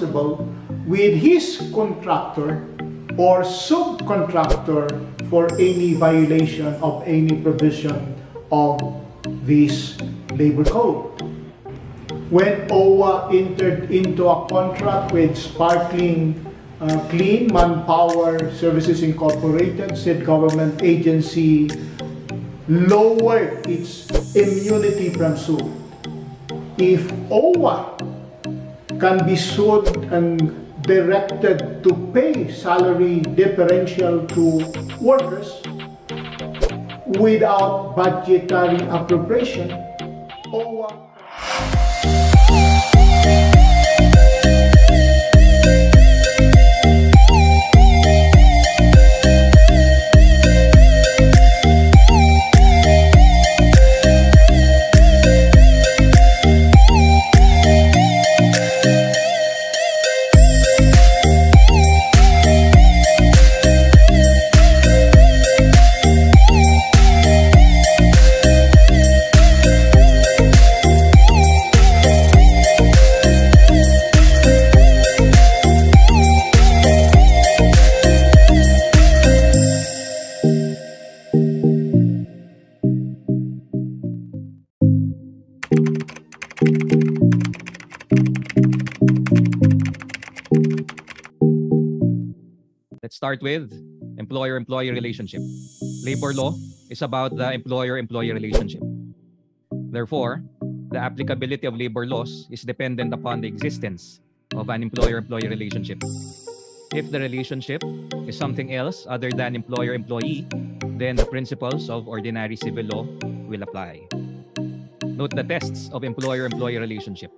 responsible with his contractor or subcontractor for any violation of any provision of this labor code. When OWA entered into a contract with Sparkling uh, Clean Manpower Services Incorporated, said government agency lowered its immunity from suit. If OWA can be sued and directed to pay salary differential to workers without budgetary appropriation, Start with employer-employee relationship. Labor law is about the employer-employee relationship. Therefore, the applicability of labor laws is dependent upon the existence of an employer-employee relationship. If the relationship is something else other than employer-employee, then the principles of ordinary civil law will apply. Note the tests of employer-employee relationship.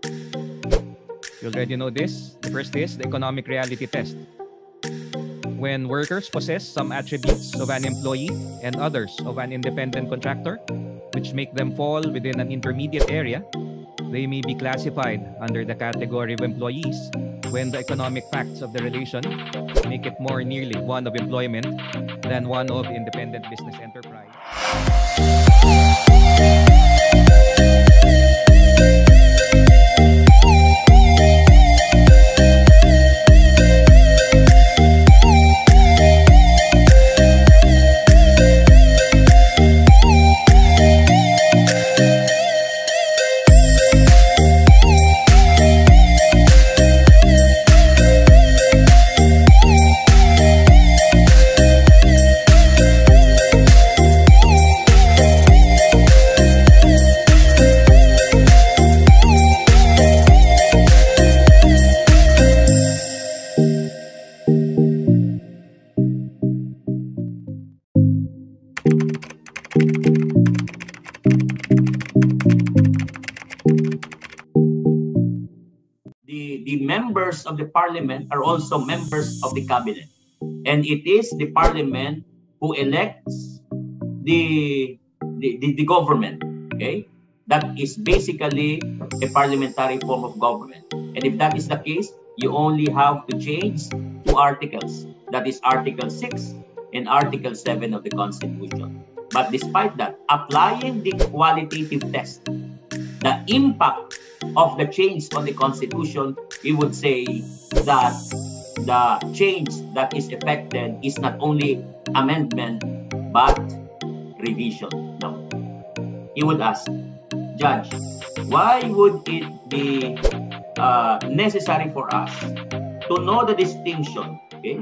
You already know this. The first is the economic reality test when workers possess some attributes of an employee and others of an independent contractor, which make them fall within an intermediate area, they may be classified under the category of employees when the economic facts of the relation make it more nearly one of employment than one of independent business enterprise. Of the parliament are also members of the cabinet. And it is the parliament who elects the, the, the, the government. Okay? That is basically a parliamentary form of government. And if that is the case, you only have to change two articles. That is Article 6 and Article 7 of the Constitution. But despite that, applying the qualitative test, the impact of the change on the Constitution, we would say that the change that is effected is not only amendment but revision. No. He would ask, Judge, why would it be uh, necessary for us to know the distinction? Okay?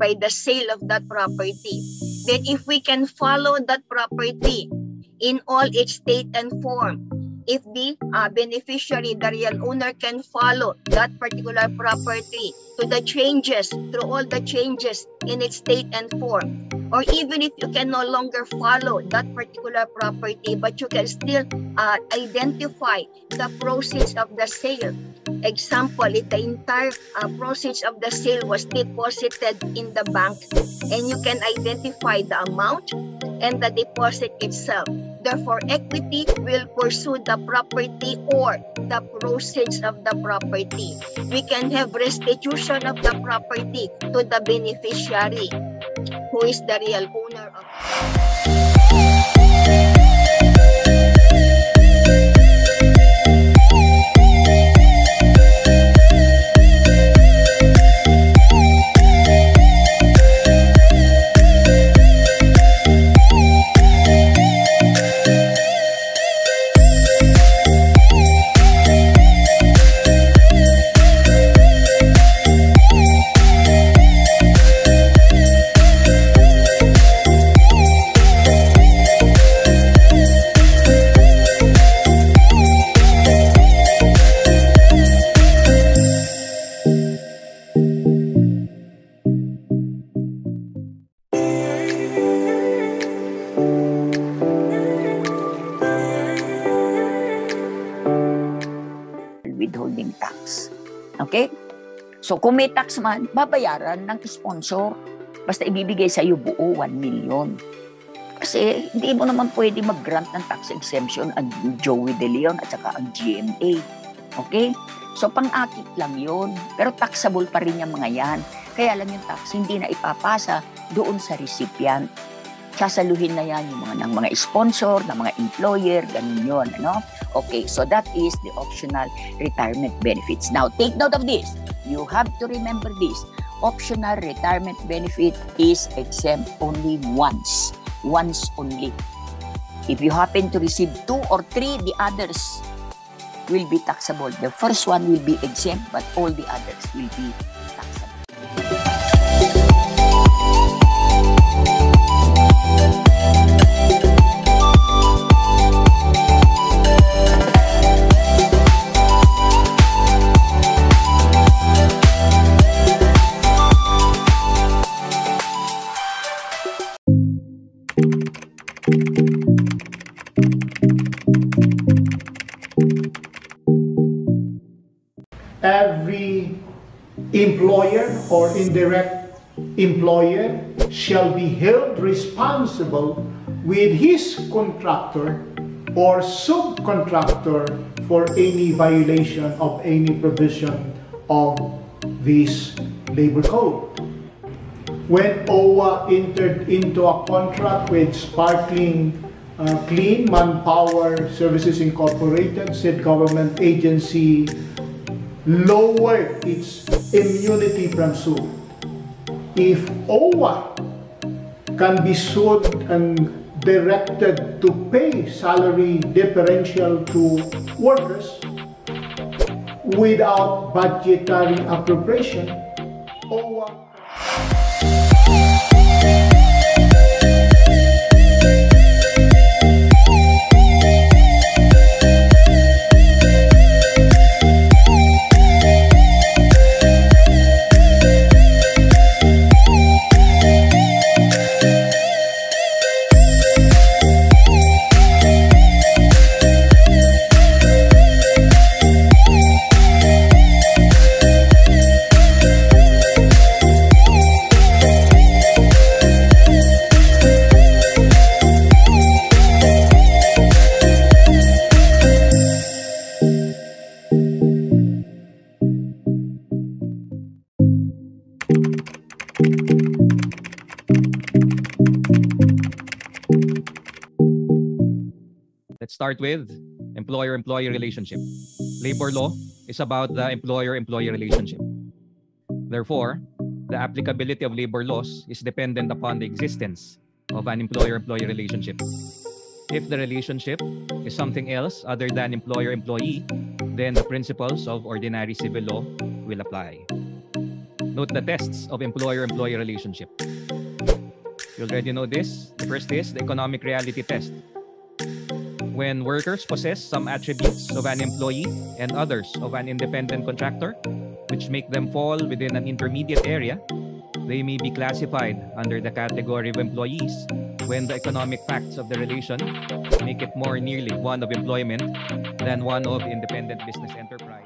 By the sale of that property. Then if we can follow that property in all its state and form, if the uh, beneficiary, the real owner can follow that particular property to the changes, through all the changes in its state and form, or even if you can no longer follow that particular property, but you can still uh, identify the proceeds of the sale. Example, if the entire uh, of the sale was deposited in the bank and you can identify the amount and the deposit itself. Therefore, equity will pursue the property or the proceeds of the property. We can have restitution of the property to the beneficiary who is the real owner of So kung may tax man, babayaran ng sponsor. Basta ibibigay sa iyo buo 1 million. Kasi hindi mo naman pwede mag-grant ng tax exemption ang Joey De Leon at saka ang GMA. Okay? So pang-akit lang yon Pero taxable pa rin yung mga yan. Kaya lang yung tax hindi na ipapasa doon sa recipient. Sasaluhin na yan yung mga, ng mga sponsor, ng mga employer, ganun yun. Ano? Okay, so that is the optional retirement benefits. Now, take note of this. You have to remember this. Optional retirement benefit is exempt only once. Once only. If you happen to receive two or three, the others will be taxable. The first one will be exempt, but all the others will be every employer or indirect employer shall be held responsible with his contractor or subcontractor for any violation of any provision of this labor code. When OWA entered into a contract with Sparkling uh, Clean Manpower Services Incorporated, said government agency lowered its immunity from suit. If OWA can be sued and directed to pay salary differential to workers without budgetary appropriation, OWA start with employer-employee relationship. Labor law is about the employer-employee relationship. Therefore, the applicability of labor laws is dependent upon the existence of an employer-employee relationship. If the relationship is something else other than employer-employee, then the principles of ordinary civil law will apply. Note the tests of employer-employee relationship. You already know this. The first is the economic reality test. When workers possess some attributes of an employee and others of an independent contractor, which make them fall within an intermediate area, they may be classified under the category of employees when the economic facts of the relation make it more nearly one of employment than one of independent business enterprise.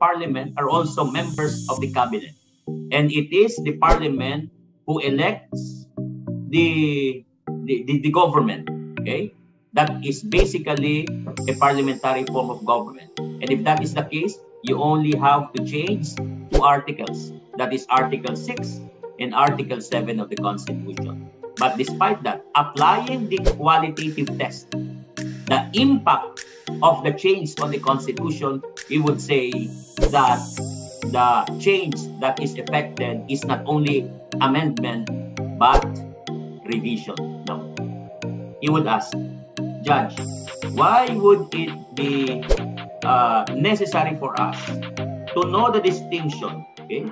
Parliament are also members of the cabinet. And it is the parliament who elects the, the, the, the government. Okay? That is basically a parliamentary form of government. And if that is the case, you only have to change two articles. That is Article 6 and Article 7 of the Constitution. But despite that, applying the qualitative test, the impact of the change on the Constitution, we would say that the change that is effected is not only amendment but revision. No. You would ask, Judge, why would it be uh, necessary for us to know the distinction? Okay?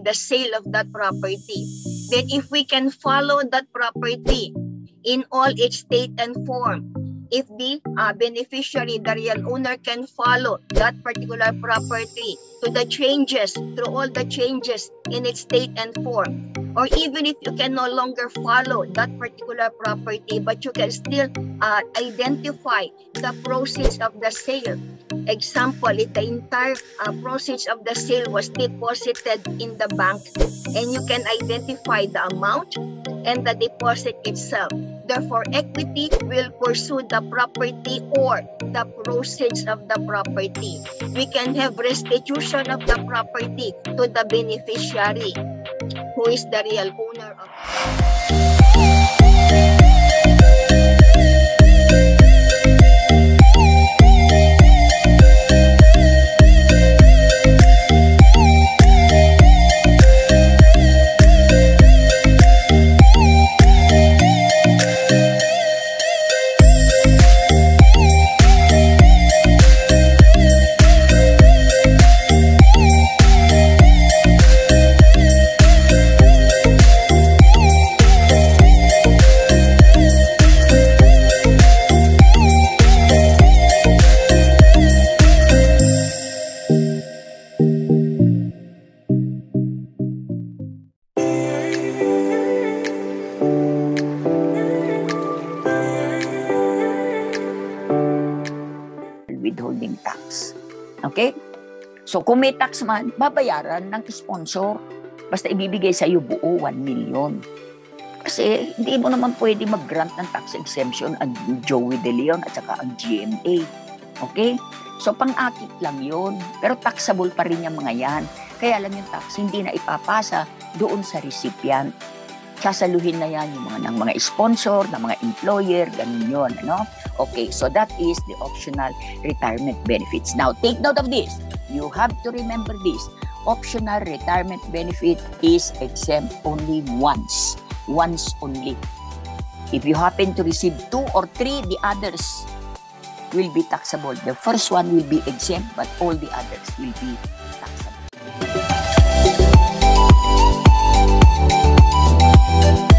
By the sale of that property. Then if we can follow that property in all its state and form, if the uh, beneficiary, the real owner can follow that particular property to the changes, through all the changes in its state and form, or even if you can no longer follow that particular property, but you can still uh, identify the proceeds of the sale. Example, if the entire uh, proceeds of the sale was deposited in the bank and you can identify the amount and the deposit itself. Therefore, equity will pursue the property or the proceeds of the property. We can have restitution of the property to the beneficiary who is the real owner of withholding So kung may tax man, babayaran ng sponsor. Basta ibibigay sa iyo buo 1 million. Kasi hindi mo naman pwede mag-grant ng tax exemption ang Joey De Leon at saka ang GMA. Okay? So, pang-akit lang yun. Pero taxable pa rin yung mga yan. Kaya lang yung tax, hindi na ipapasa doon sa recipient. Sasaluhin na yan yung mga, ng mga sponsor, ng mga employer, ganun yun. Ano? Okay, so that is the optional retirement benefits. Now, take note of this. You have to remember this. Optional retirement benefit is exempt only once. Once only. If you happen to receive two or three, the others will be taxable. The first one will be exempt, but all the others will be to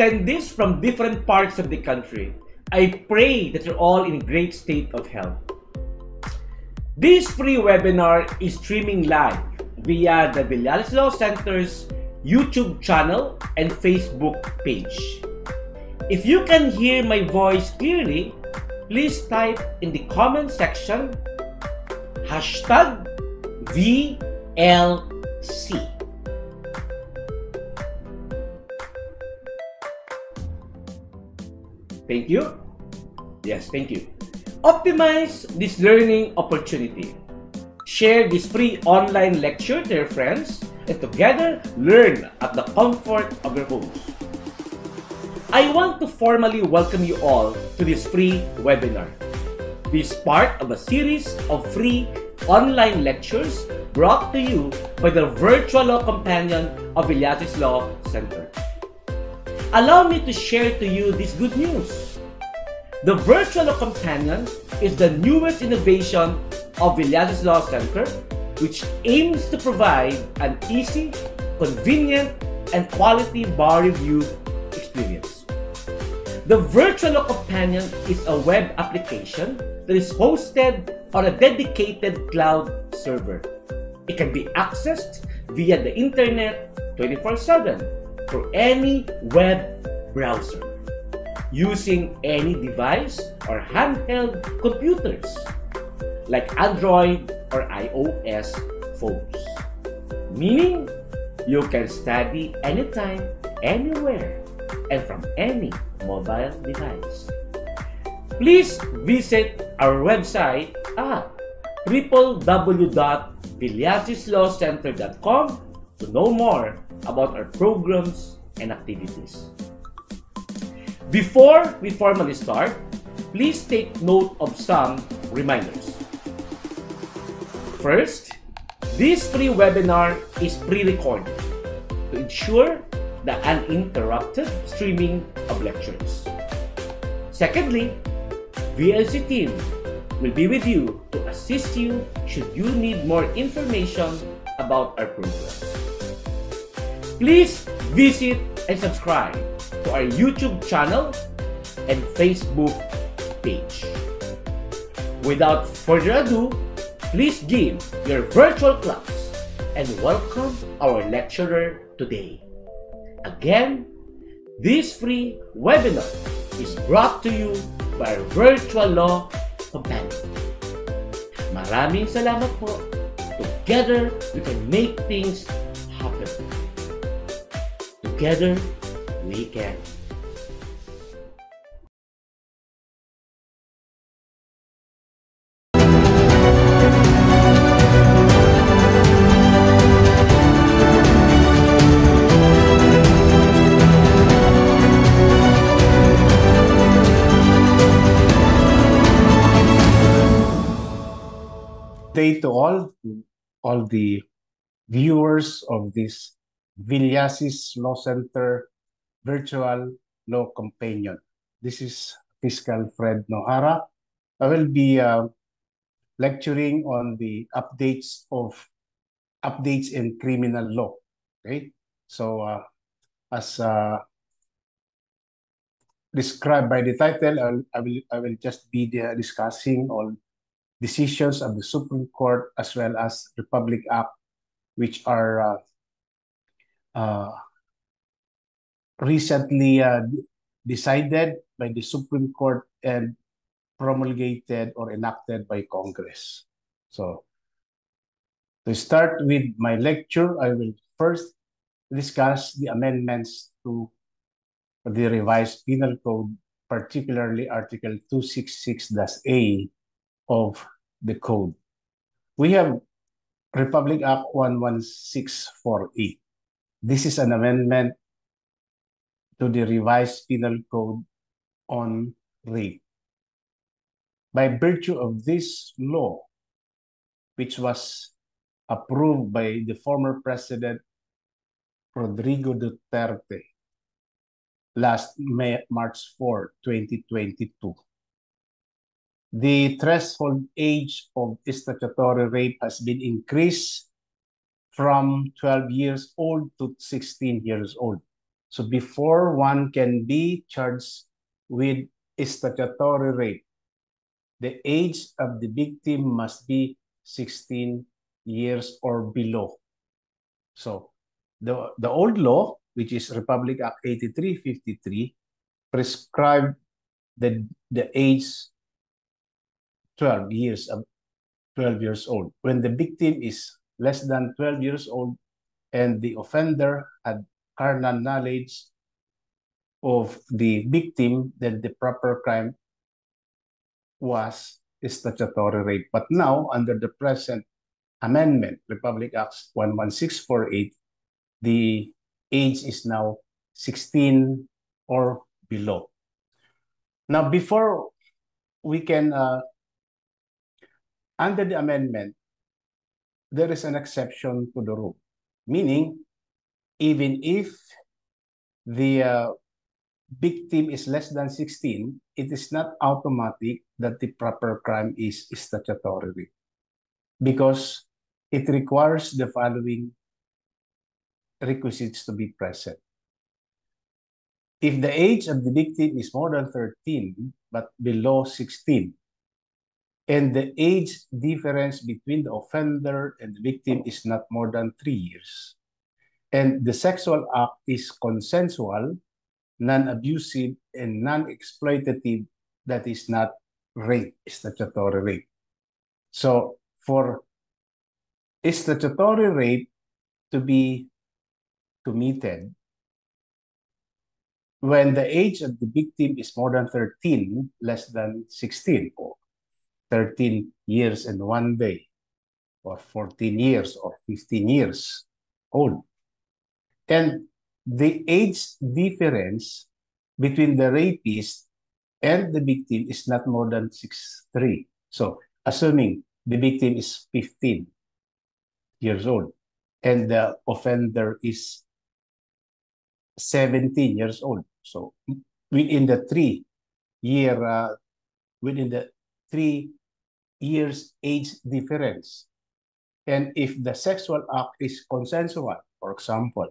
attendees from different parts of the country. I pray that you're all in great state of health. This free webinar is streaming live via the Villasis Law Center's YouTube channel and Facebook page. If you can hear my voice clearly, please type in the comment section hashtag VLC. Optimize this learning opportunity. Share this free online lecture to your friends and together learn at the comfort of your homes. I want to formally welcome you all to this free webinar. This is part of a series of free online lectures brought to you by the Virtual Law Companion of Villasis Law Center. Allow me to share to you this good news. The Virtual Companion is the newest innovation of Villasis Law Center, which aims to provide an easy, convenient, and quality bar review experience. The Virtual Companion is a web application that is hosted on a dedicated cloud server. It can be accessed via the internet 24 7 for any web browser using any device or handheld computers like Android or iOS phones. Meaning, you can study anytime, anywhere, and from any mobile device. Please visit our website at www.villasislawcenter.com to know more about our programs and activities. Before we formally start, please take note of some reminders. First, this free webinar is pre-recorded to ensure the uninterrupted streaming of lectures. Secondly, VLC team will be with you to assist you should you need more information about our program. Please visit and subscribe to our YouTube channel and Facebook page. Without further ado, please give your virtual claps and welcome our lecturer today. Again, this free webinar is brought to you by Virtual Law Companion. Maraming salamat po. Together, we can make things happen. Together, we can. Day to all, all the viewers of this Villasis Law Center Virtual Law Companion. This is Fiscal Fred Nojara. I will be uh, lecturing on the updates of updates in criminal law. Okay, so uh, as uh, described by the title, I'll, I will I will just be discussing all decisions of the Supreme Court as well as Republic Act, which are uh, uh, recently uh, decided by the Supreme Court and promulgated or enacted by Congress. So to start with my lecture, I will first discuss the amendments to the revised penal code, particularly Article 266-A of the code. We have Republic Act 11648. This is an amendment to the revised penal code on rape. By virtue of this law, which was approved by the former president Rodrigo Duterte last May, March 4, 2022. The threshold age of statutory rape has been increased from 12 years old to 16 years old. So before one can be charged with statutory rape, the age of the victim must be 16 years or below. So the, the old law, which is Republic Act 8353, prescribed the, the age 12 years of 12 years old. When the victim is less than 12 years old and the offender had carnal knowledge of the victim, then the proper crime was statutory rape. But now, under the present amendment, Republic Act 11648, the age is now 16 or below. Now, before we can, uh, under the amendment, there is an exception to the rule, meaning even if the uh, victim is less than 16, it is not automatic that the proper crime is statutory because it requires the following requisites to be present. If the age of the victim is more than 13 but below 16, and the age difference between the offender and the victim is not more than three years, and the sexual act is consensual, non-abusive, and non-exploitative, that is not rape, statutory rape. So for statutory rape to be committed, when the age of the victim is more than 13, less than 16, or 13 years and one day, or 14 years, or 15 years old. And the age difference between the rapist and the victim is not more than 6'3". So, assuming the victim is 15 years old and the offender is 17 years old. So, within the three year, uh, within the three years age difference, and if the sexual act is consensual, for example,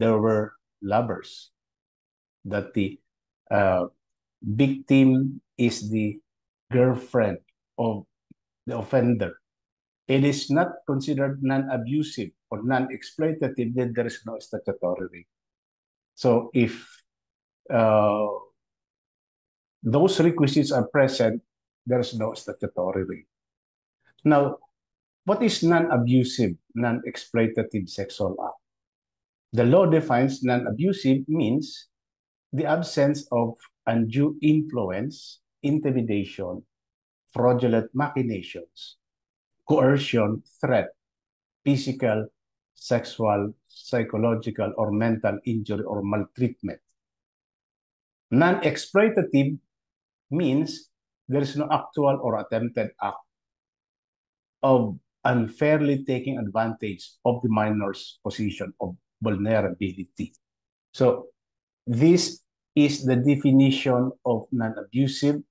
there were lovers, that the uh, victim is the girlfriend of the offender. It is not considered non-abusive or non-exploitative, then there is no statutory rape. So if uh, those requisites are present, there is no statutory rape. Now, what is non-abusive, non-exploitative sexual act? The law defines non-abusive means the absence of undue influence, intimidation, fraudulent machinations, coercion, threat, physical, sexual, psychological, or mental injury or maltreatment. Non-exploitative means there is no actual or attempted act of unfairly taking advantage of the minor's position of vulnerability. So this is the definition of non-abusive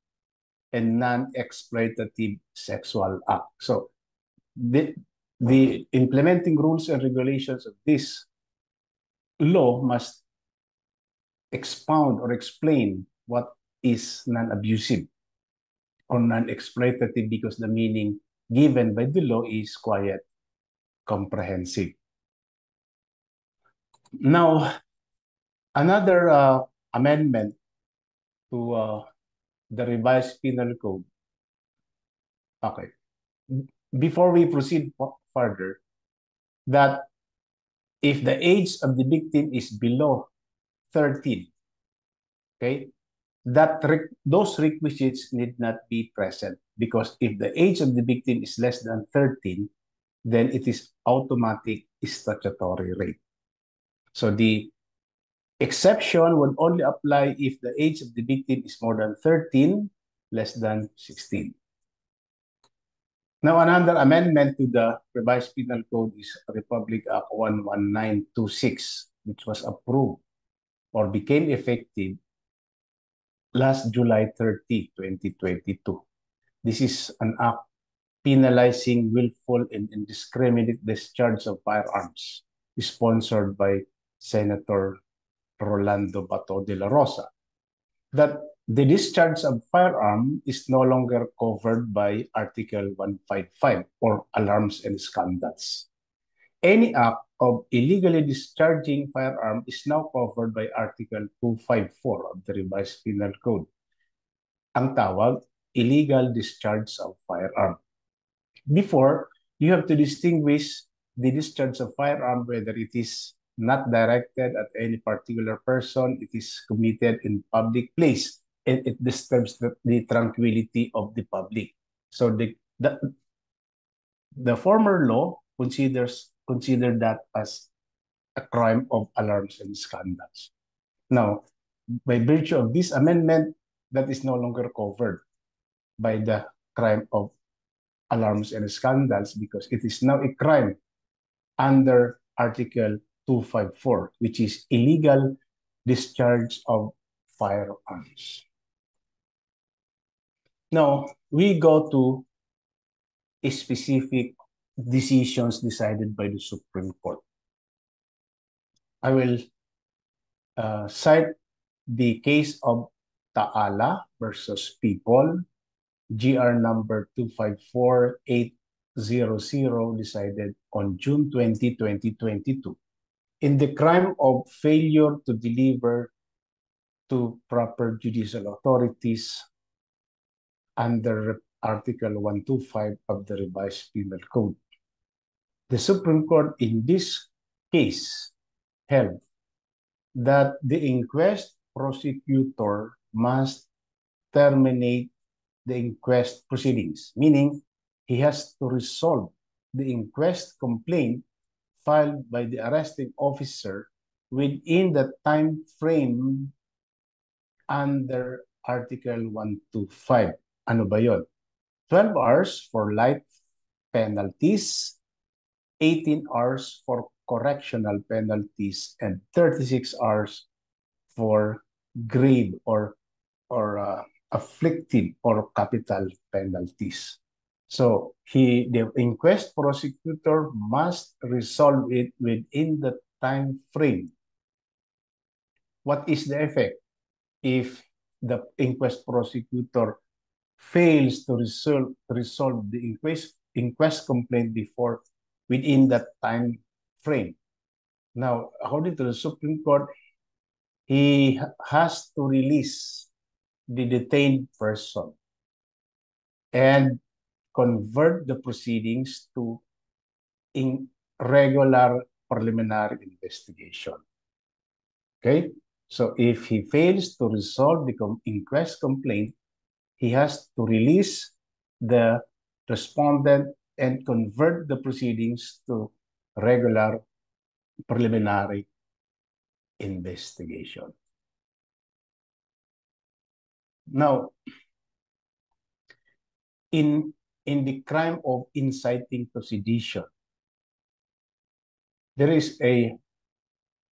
and non-exploitative sexual act. So the, the implementing rules and regulations of this law must expound or explain what is non-abusive or non-exploitative because the meaning given by the law is quite comprehensive. Now, another uh, amendment to uh, the revised penal code. Okay. Before we proceed further, that if the age of the victim is below 13, okay, that re those requisites need not be present because if the age of the victim is less than 13, then it is automatic statutory rape. So the exception would only apply if the age of the victim is more than 13, less than 16. Now, another amendment to the revised penal code is Republic Act 11926, which was approved or became effective last July 30, 2022. This is an act penalizing willful and indiscriminate discharge of firearms, sponsored by Senator Rolando Bato de la Rosa that the discharge of firearm is no longer covered by Article 155 or alarms and scandals. Any act of illegally discharging firearm is now covered by Article 254 of the Revised Penal Code. Ang tawag, illegal discharge of firearm. Before, you have to distinguish the discharge of firearm whether it is not directed at any particular person, it is committed in public place, and it disturbs the, the tranquility of the public. So the, the the former law considers consider that as a crime of alarms and scandals. Now, by virtue of this amendment, that is no longer covered by the crime of alarms and scandals because it is now a crime under Article 254, which is illegal discharge of firearms. Now, we go to specific decisions decided by the Supreme Court. I will uh, cite the case of Taala versus People, GR number 254800 decided on June 20, 2022 in the crime of failure to deliver to proper judicial authorities under Article 125 of the Revised Penal Code. The Supreme Court in this case held that the inquest prosecutor must terminate the inquest proceedings, meaning he has to resolve the inquest complaint filed by the arresting officer within the time frame under Article 125. Ano ba yon? 12 hours for light penalties, 18 hours for correctional penalties, and 36 hours for grave or or uh, afflictive or capital penalties. So he, the inquest prosecutor must resolve it within the time frame. What is the effect if the inquest prosecutor fails to resolve, resolve the inquest, inquest complaint before within that time frame? Now, according to the Supreme Court, he has to release the detained person and convert the proceedings to in regular preliminary investigation. Okay? So if he fails to resolve the inquest complaint, he has to release the respondent and convert the proceedings to regular preliminary investigation. Now, in in the crime of inciting to sedition. There is a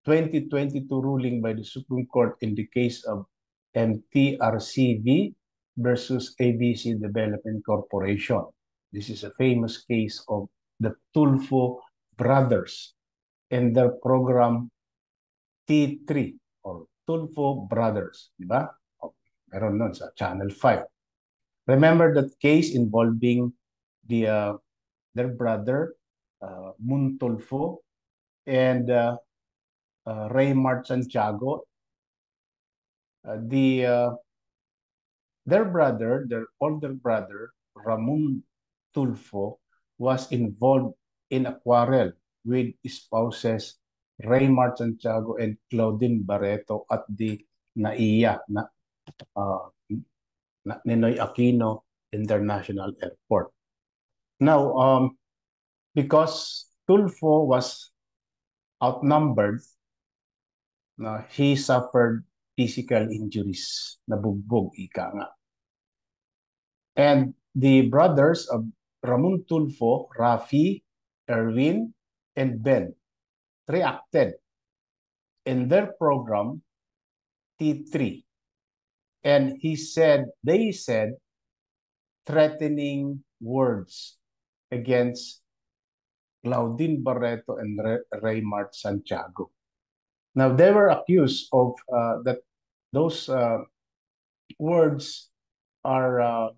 2022 ruling by the Supreme Court in the case of MTRCV versus ABC Development Corporation. This is a famous case of the Tulfo brothers and their program T3 or Tulfo Brothers, di ba? Oh, meron nun sa Channel 5. Remember that case involving the uh, their brother uh, Mon Tulfo and uh, uh, Raymart Santiago. Uh, the uh, their brother, their older brother Ramon Tulfo, was involved in a quarrel with spouses Raymart Santiago and Claudine Barreto at the NAIA, na, uh, Ninoy Aquino International Airport. Now, um, because Tulfo was outnumbered, uh, he suffered physical injuries, nabugbog, ika nga. And the brothers of Ramon Tulfo, Rafi, Erwin, and Ben reacted in their program T3 and he said, they said, threatening words against Claudine Barreto and Raymart Santiago. Now, they were accused of uh, that those uh, words are, uh,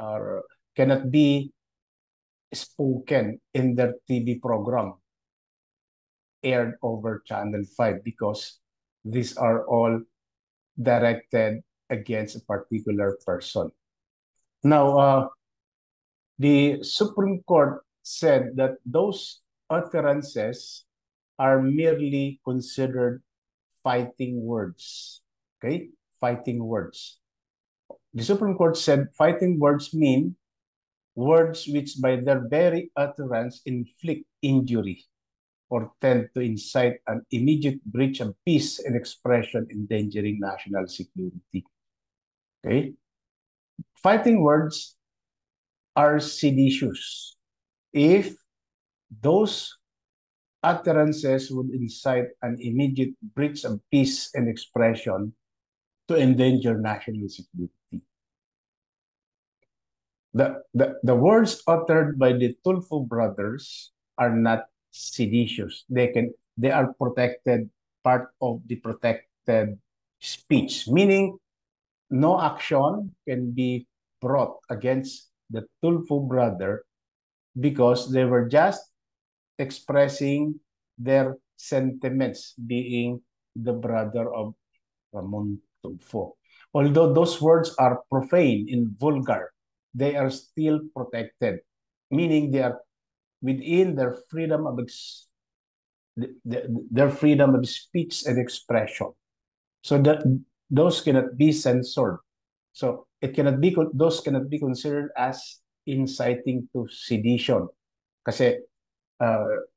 are cannot be spoken in their TV program aired over Channel 5 because these are all directed against a particular person. Now, uh, the Supreme Court said that those utterances are merely considered fighting words. Okay? Fighting words. The Supreme Court said fighting words mean words which by their very utterance inflict injury or tend to incite an immediate breach of peace and expression endangering national security. Okay? Fighting words are seditious if those utterances would incite an immediate breach of peace and expression to endanger national security. The, the, the words uttered by the Tulfo brothers are not seditious. They can they are protected, part of the protected speech, meaning no action can be brought against the Tulfo brother because they were just expressing their sentiments, being the brother of Ramon Tulfo. Although those words are profane and vulgar, they are still protected, meaning they are within their freedom of the, the, their freedom of speech and expression. So that those cannot be censored. So it cannot be those cannot be considered as inciting to sedition. Kasi uh,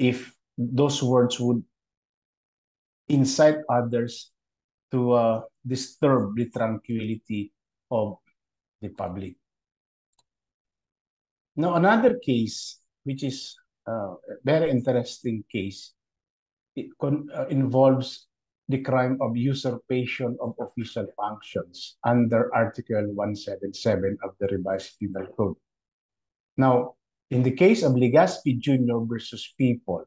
if those words would incite others to uh, disturb the tranquility of the public. Now, another case, which is uh, a very interesting case, it uh, involves the crime of usurpation of official functions under Article 177 of the Revised Penal Code. Now, in the case of Legaspi Jr. versus People,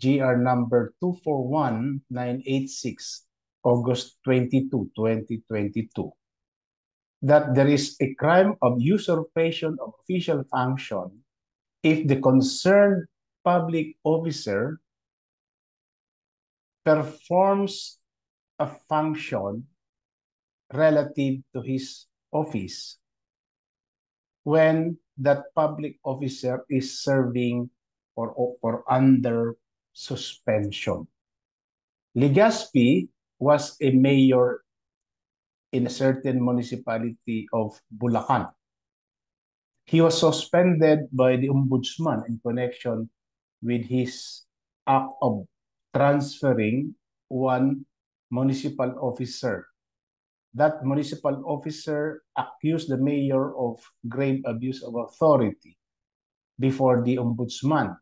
GR number 241986, August 22, 2022, that there is a crime of usurpation of official function if the concerned public officer performs a function relative to his office when that public officer is serving or, or under suspension. Legaspi was a mayor in a certain municipality of Bulacan. He was suspended by the ombudsman in connection with his act of transferring one municipal officer. That municipal officer accused the mayor of grave abuse of authority before the ombudsman.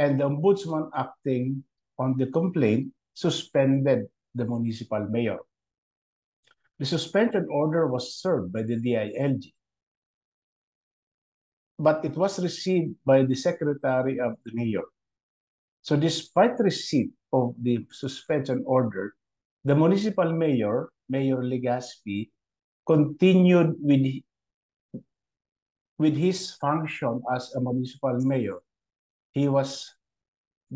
And the ombudsman acting on the complaint suspended the municipal mayor. The suspension order was served by the DILG, but it was received by the secretary of the mayor. So despite receipt of the suspension order, the municipal mayor, Mayor Legaspi, continued with, with his function as a municipal mayor. He was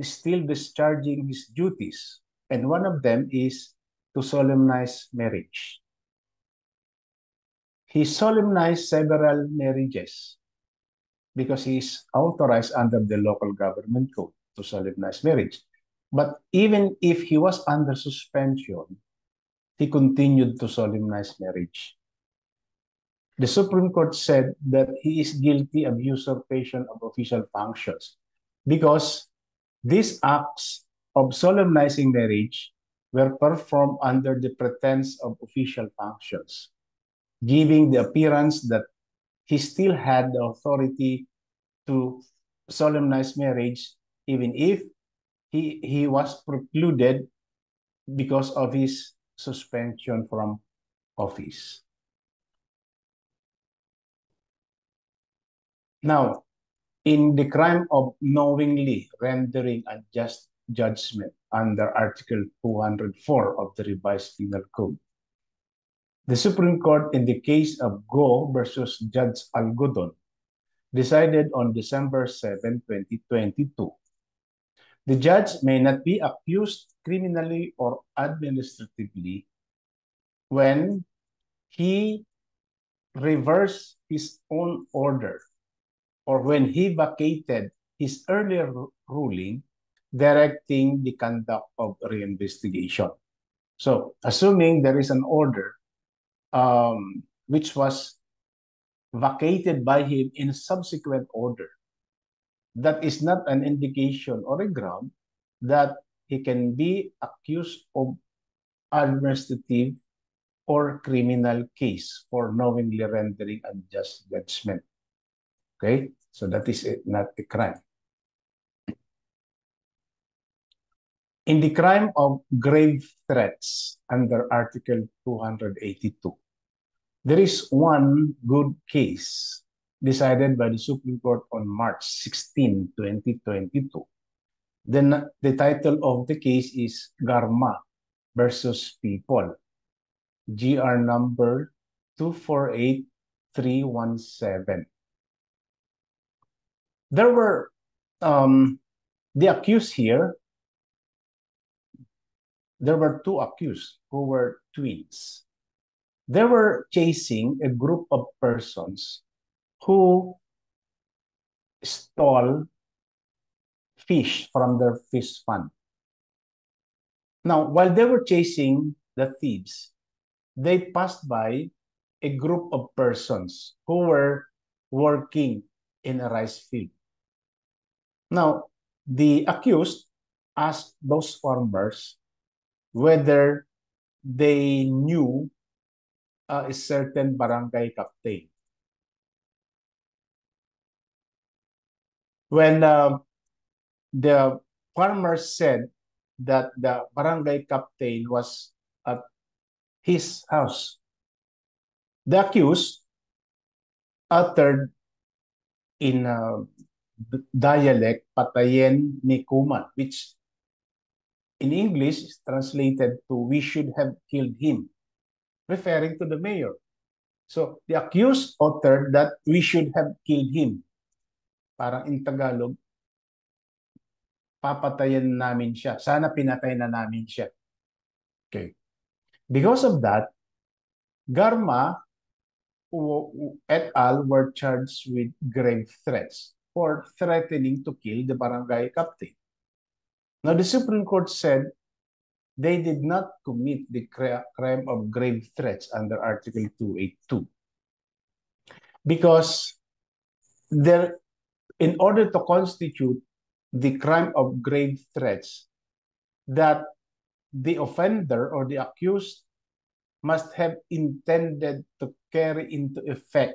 still discharging his duties, and one of them is to solemnize marriage. He solemnized several marriages because he is authorized under the local government code to solemnize marriage. But even if he was under suspension, he continued to solemnize marriage. The Supreme Court said that he is guilty of usurpation of official functions because these acts of solemnizing marriage were performed under the pretense of official functions, giving the appearance that he still had the authority to solemnize marriage even if he, he was precluded because of his suspension from office. Now, in the crime of knowingly rendering unjust judgment, under Article 204 of the Revised Penal Code. The Supreme Court in the case of Go versus Judge Algodon decided on December 7, 2022. The judge may not be accused criminally or administratively when he reversed his own order or when he vacated his earlier ruling directing the conduct of reinvestigation. So, assuming there is an order um, which was vacated by him in subsequent order, that is not an indication or a ground that he can be accused of administrative or criminal case for knowingly rendering unjust judgment. Okay, so that is not a crime. In the crime of grave threats under Article 282, there is one good case decided by the Supreme Court on March 16, 2022. Then the title of the case is Garma versus People, GR number 248317. There were um, the accused here there were two accused who were twins. They were chasing a group of persons who stole fish from their fish fund. Now, while they were chasing the thieves, they passed by a group of persons who were working in a rice field. Now, the accused asked those farmers whether they knew uh, a certain barangay captain. When uh, the farmers said that the barangay captain was at his house, the accused uttered in uh, dialect Patayen ni Kuman, which in English is translated to we should have killed him, referring to the mayor. So the accused uttered that we should have killed him. Parang in Tagalog, papatayin namin siya. Sana pinatay na namin siya. Okay. Because of that, Garma et al. were charged with grave threats for threatening to kill the barangay captain. Now, the Supreme Court said they did not commit the crime of grave threats under Article 282 because there, in order to constitute the crime of grave threats, that the offender or the accused must have intended to carry into effect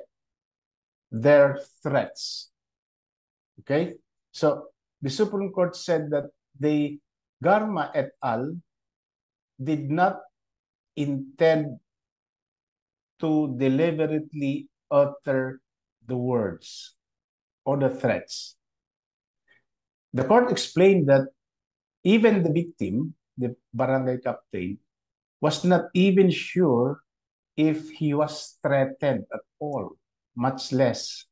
their threats. Okay? So the Supreme Court said that the Garma et al. did not intend to deliberately utter the words or the threats. The court explained that even the victim, the barangay captain, was not even sure if he was threatened at all, much less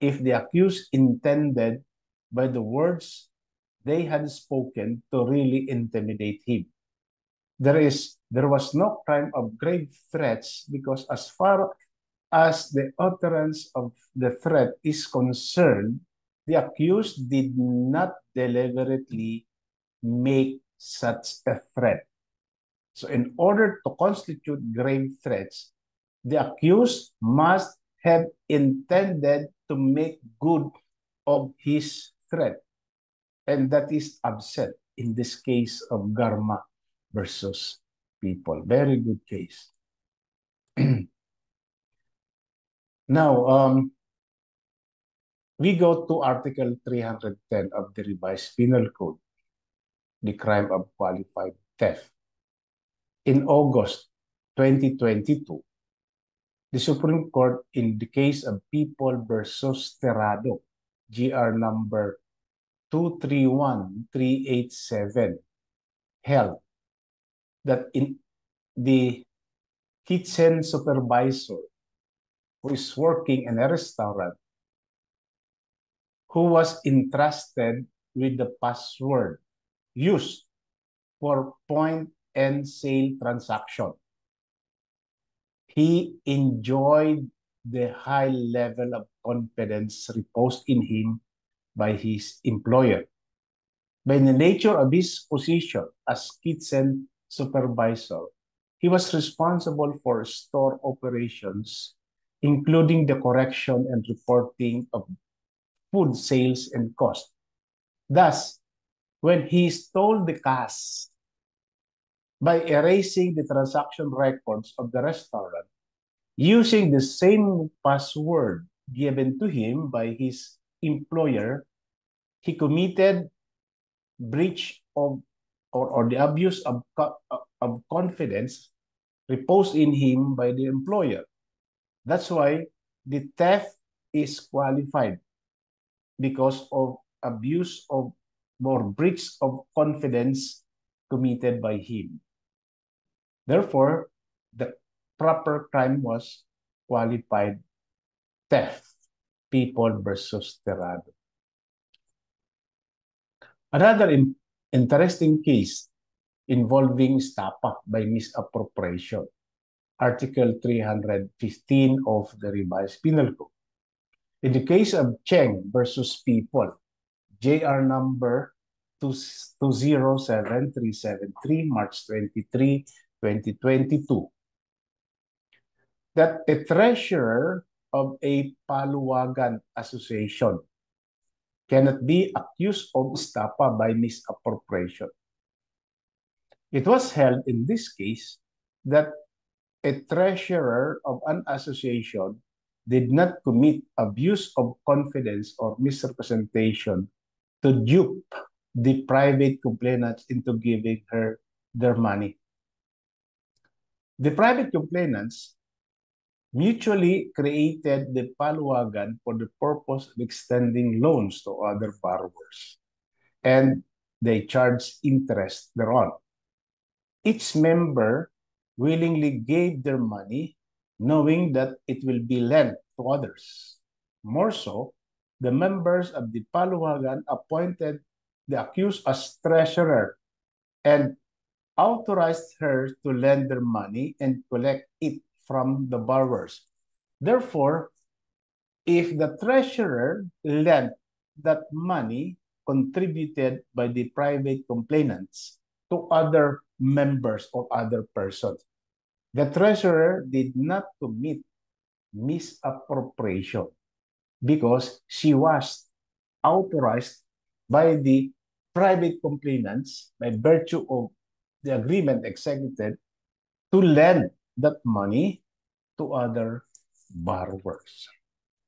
if the accused intended by the words they had spoken to really intimidate him. There is there was no crime of grave threats because as far as the utterance of the threat is concerned, the accused did not deliberately make such a threat. So in order to constitute grave threats, the accused must have intended to make good of his threat and that is absent in this case of Garma versus people. Very good case. now, um, we go to Article 310 of the Revised Penal Code, the crime of qualified theft. In August 2022, the Supreme Court in the case of People versus Terrado, GR number 231387 held that in the kitchen supervisor who is working in a restaurant who was entrusted with the password used for point and sale transaction. He enjoyed the high level of confidence reposed in him by his employer. By the nature of his position as kitchen supervisor, he was responsible for store operations, including the correction and reporting of food sales and cost. Thus, when he stole the cash by erasing the transaction records of the restaurant, using the same password given to him by his employer, he committed breach of or, or the abuse of, of confidence reposed in him by the employer. That's why the theft is qualified because of abuse of or breach of confidence committed by him. Therefore, the proper crime was qualified theft, people versus Terrado. Another in interesting case involving estafa by misappropriation, Article 315 of the Revised Penal Code. In the case of Cheng versus People, GR number 207373, March 23, 2022, that a treasurer of a Paluwagan association cannot be accused of estafa by misappropriation. It was held in this case that a treasurer of an association did not commit abuse of confidence or misrepresentation to dupe the private complainants into giving her their money. The private complainants mutually created the Paluwagan for the purpose of extending loans to other borrowers, and they charged interest thereon. Each member willingly gave their money, knowing that it will be lent to others. More so, the members of the Paluwagan appointed the accused as treasurer and authorized her to lend their money and collect it from the borrowers. Therefore, if the treasurer lent that money contributed by the private complainants to other members or other persons, the treasurer did not commit misappropriation because she was authorized by the private complainants by virtue of the agreement executed to lend that money to other borrowers.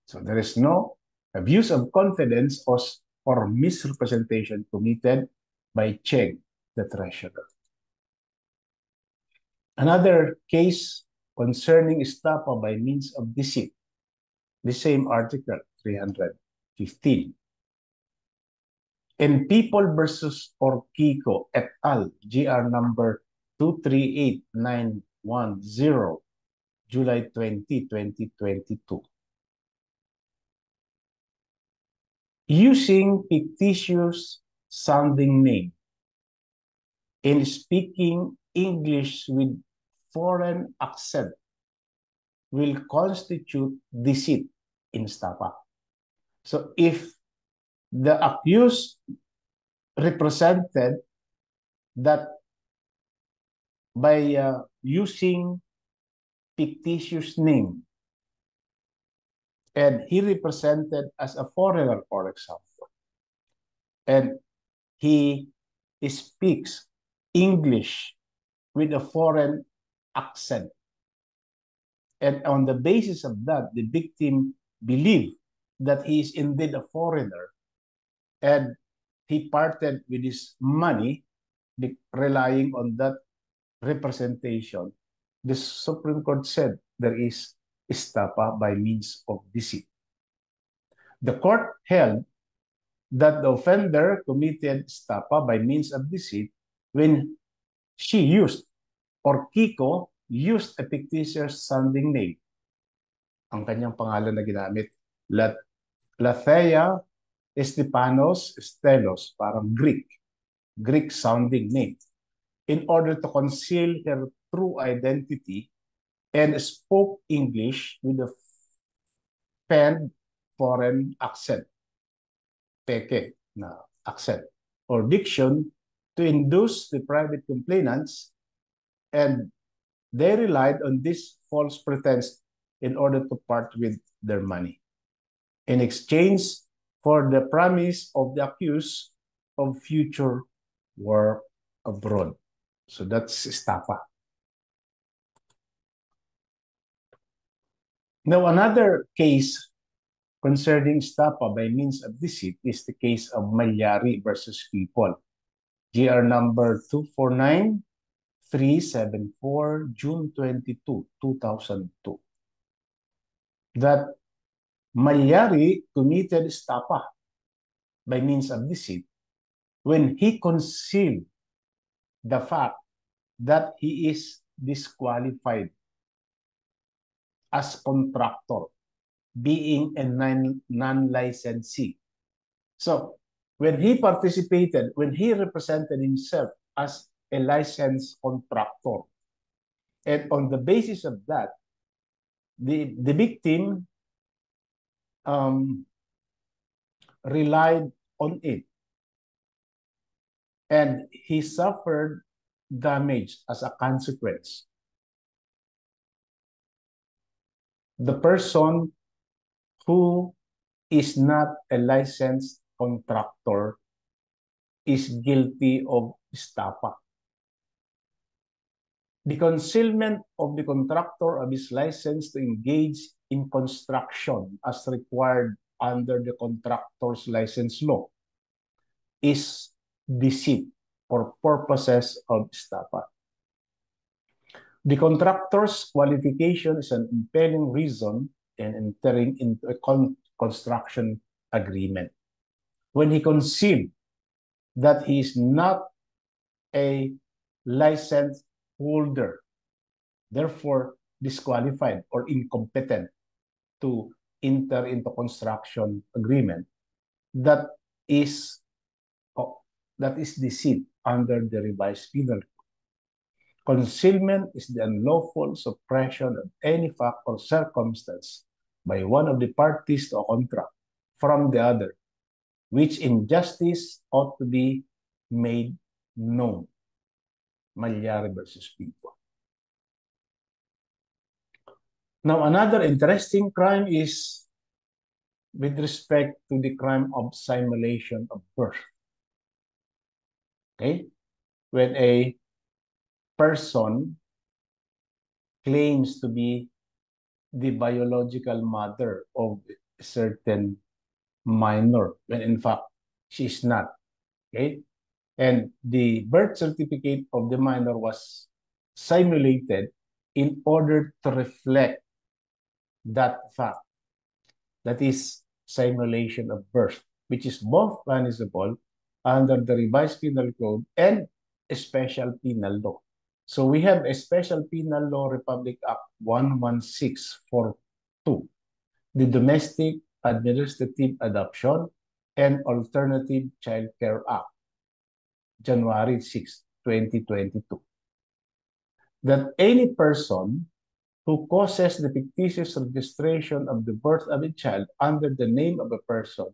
So there is no abuse of confidence or, misrepresentation committed by Cheng, the treasurer. Another case concerning estafa by means of deceit the same article 315. In People versus Orquico et al., GR number 238910, July 20, 2022. Using fictitious sounding name in speaking English with foreign accent will constitute deceit in stapa. So if the accused represented that by uh, using fictitious name and he represented as a foreigner, for example, and he speaks English with a foreign accent and on the basis of that, the victim believed that he is indeed a foreigner and he parted with his money relying on that representation. The Supreme Court said there is estafa by means of deceit. The court held that the offender committed estafa by means of deceit when she used or Kiko used a fictitious sounding name. Ang kanyang pangalan na ginamit, Lat Lathea Estepanos Stelos, parang Greek, Greek sounding name, in order to conceal her true identity and spoke English with a feigned foreign accent, peke na accent, or diction to induce the private complainants and they relied on this false pretense in order to part with their money. In exchange for the promise of the accused of future work abroad. So that's estafa. Now, another case concerning estafa by means of deceit is the case of Malyari versus People. GR number 249-374, June 22, 2002. That Malyari committed estafa by means of deceit when he concealed the fact that he is disqualified as contractor, being a non-licensee. So, when he participated, when he represented himself as a licensed contractor, and on the basis of that, the, the victim um, relied on it. And he suffered damage as a consequence. The person who is not a licensed contractor is guilty of estafa. The concealment of the contractor of his license to engage in construction as required under the contractor's license law is deceit for purposes of estafa. The contractor's qualification is an impelling reason in entering into a con construction agreement. When he conceived that he is not a license holder, therefore disqualified or incompetent to enter into construction agreement that is oh, that is deceit under the revised penal code. Concealment is the unlawful suppression of any fact or circumstance by one of the parties to a contract from the other, which injustice ought to be made known. Malyari versus People. Now, another interesting crime is with respect to the crime of simulation of birth. Okay? When a person claims to be the biological mother of a certain minor, when in fact she is not. Okay? And the birth certificate of the minor was simulated in order to reflect that fact. That is simulation of birth, which is both punishable under the revised penal code and a special penal law. So we have a special penal law, Republic Act 11642, the Domestic Administrative Adoption and Alternative Child Care Act, January 6, 2022. That any person who causes the fictitious registration of the birth of a child under the name of a person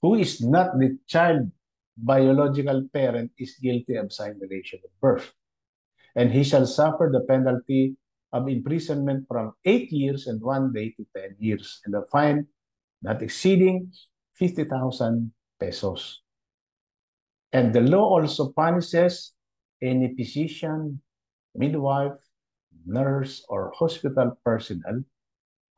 who is not the child biological parent is guilty of simulation of birth. And he shall suffer the penalty of imprisonment from eight years and one day to 10 years, and a fine not exceeding 50,000 pesos. And the law also punishes any physician, midwife, nurse, or hospital personnel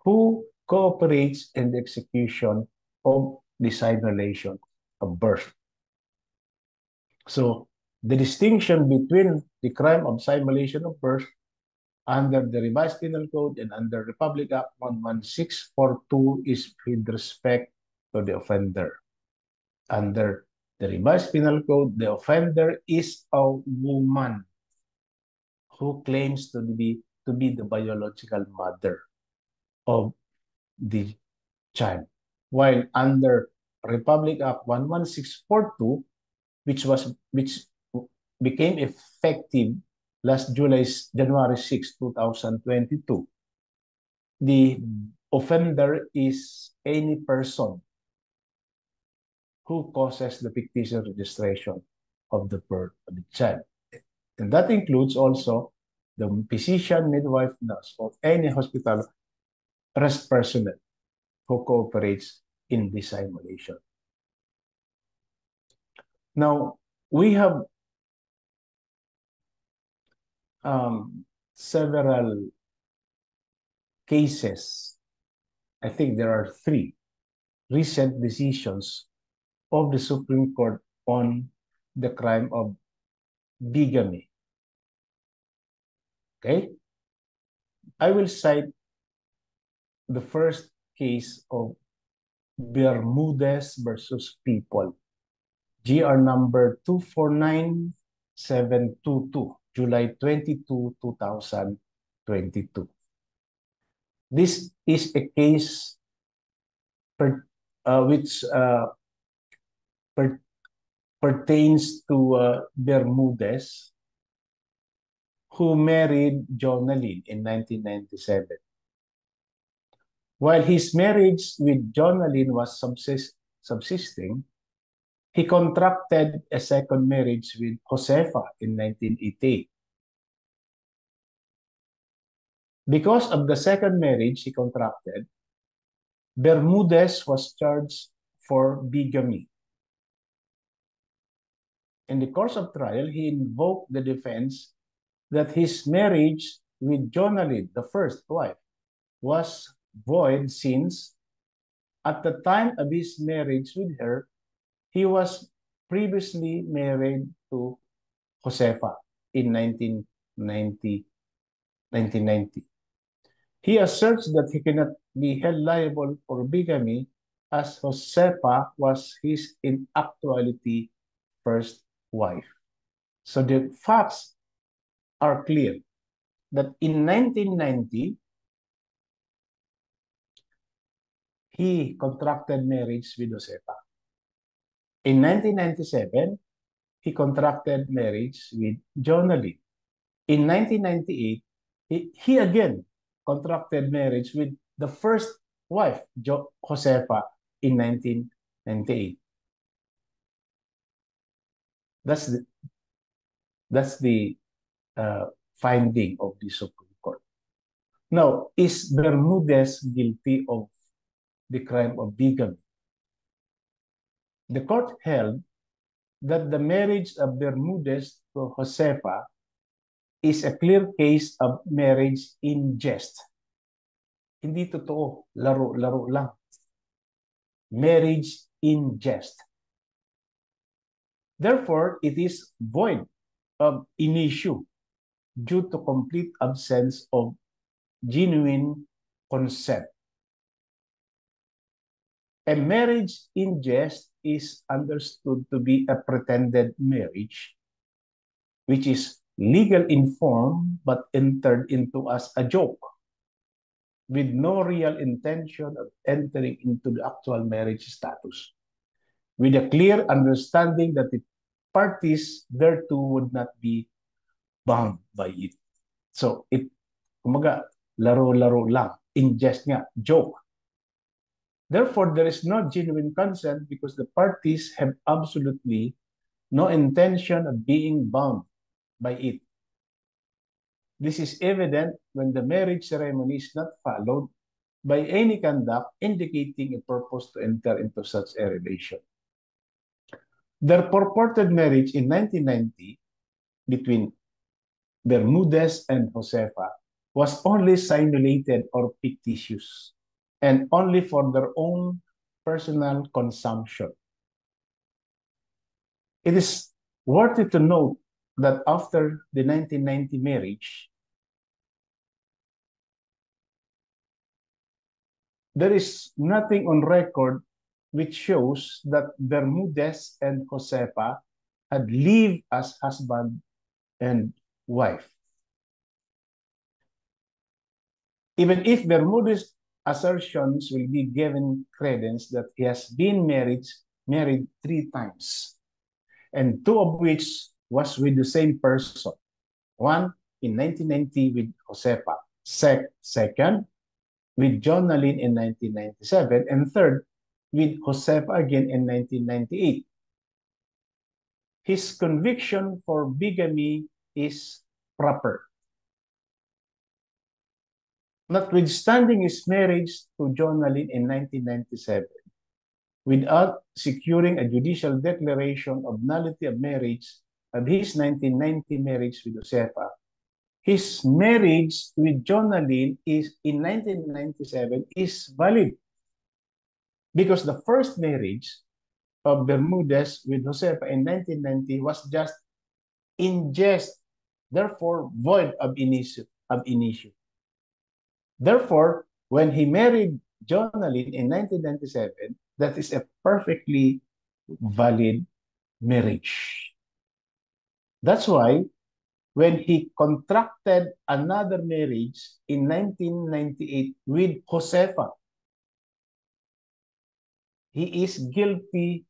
who cooperates in the execution of the simulation of birth. So the distinction between the crime of simulation of birth under the revised penal code and under Republic Act 11642 is with respect to the offender. Under the revised penal code, the offender is a woman who claims to be to be the biological mother of the child. While under Republic Act 11642, which was which became effective last July, January 6, 2022, the offender is any person who causes the fictitious registration of the birth of the child. And that includes also the physician, midwife, nurse, or any hospital rest personnel who cooperates in this simulation. Now, we have um, several cases. I think there are three recent decisions of the Supreme Court on the crime of bigamy. Okay? I will cite the first case of Bermudez versus People, GR number 249722, July 22, 2022. This is a case per, uh, which uh, per, pertains to uh, Bermudez, who married Jonalyn in 1997. While his marriage with Jonalyn was subsist subsisting, he contracted a second marriage with Josefa in 1988. Because of the second marriage he contracted, Bermudez was charged for bigamy. In the course of trial, he invoked the defense that his marriage with Jonalyn, the first wife, was void since at the time of his marriage with her, he was previously married to Josefa in 1990, 1990. He asserts that he cannot be held liable for bigamy as Josefa was his in actuality first wife. So the facts are clear that in 1990, he contracted marriage with Josefa. In 1997, he contracted marriage with Jonalyn. In 1998, he, he again contracted marriage with the first wife, jo Josefa, in 1998. That's the, that's the uh, finding of the Supreme Court. Now, is Bermudez guilty of the crime of bigamy. The court held that the marriage of Bermudez to Josefa is a clear case of marriage in jest. Hindi totoo, laro-laro lang. Marriage in jest. Therefore, it is void of in issue due to complete absence of genuine consent. A marriage in jest is understood to be a pretended marriage, which is legal in form but entered into as a joke, with no real intention of entering into the actual marriage status, with a clear understanding that the parties thereto would not be bound by it. So, it, kumaga, laro-laro lang, in jest nga, joke. Therefore, there is no genuine consent because the parties have absolutely no intention of being bound by it. This is evident when the marriage ceremony is not followed by any conduct indicating a purpose to enter into such a relation. Their purported marriage in 1990 between Bermudez and Josefa was only simulated or fictitious and only for their own personal consumption. It is worthy to note that after the 1990 marriage, there is nothing on record which shows that Bermudez and Josefa had lived as husband and wife. Even if Bermudez assertions will be given credence that he has been married, married three times, and two of which was with the same person. One in 1990 with Josefa, Sec second with John Nalin in 1997, and third with Josefa again in 1998. His conviction for bigamy is proper. Notwithstanding his marriage to Jonalyn in 1997, without securing a judicial declaration of nullity of marriage of his 1990 marriage with Josefa, his marriage with Jonalyn is in 1997 is valid because the first marriage of Bermudez with Josefa in 1990 was just in jest, therefore void ab initio. Ab initio. Therefore, when he married Jonalyn in 1997, that is a perfectly valid marriage. That's why when he contracted another marriage in 1998 with Josefa, he is guilty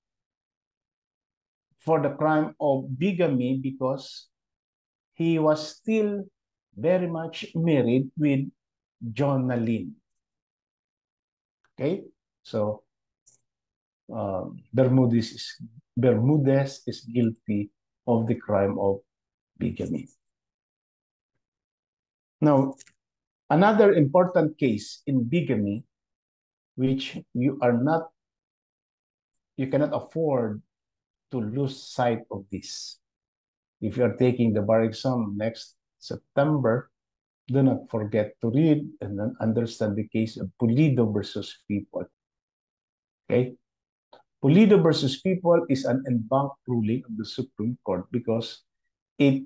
for the crime of bigamy because he was still very much married with Jonalyn. Okay, so um, Bermudez is Bermudez is guilty of the crime of bigamy. Now, another important case in bigamy, which you are not, you cannot afford to lose sight of this. If you are taking the bar exam next September, do not forget to read and then understand the case of Pulido versus People. Okay? Pulido versus People is an embanked ruling of the Supreme Court because it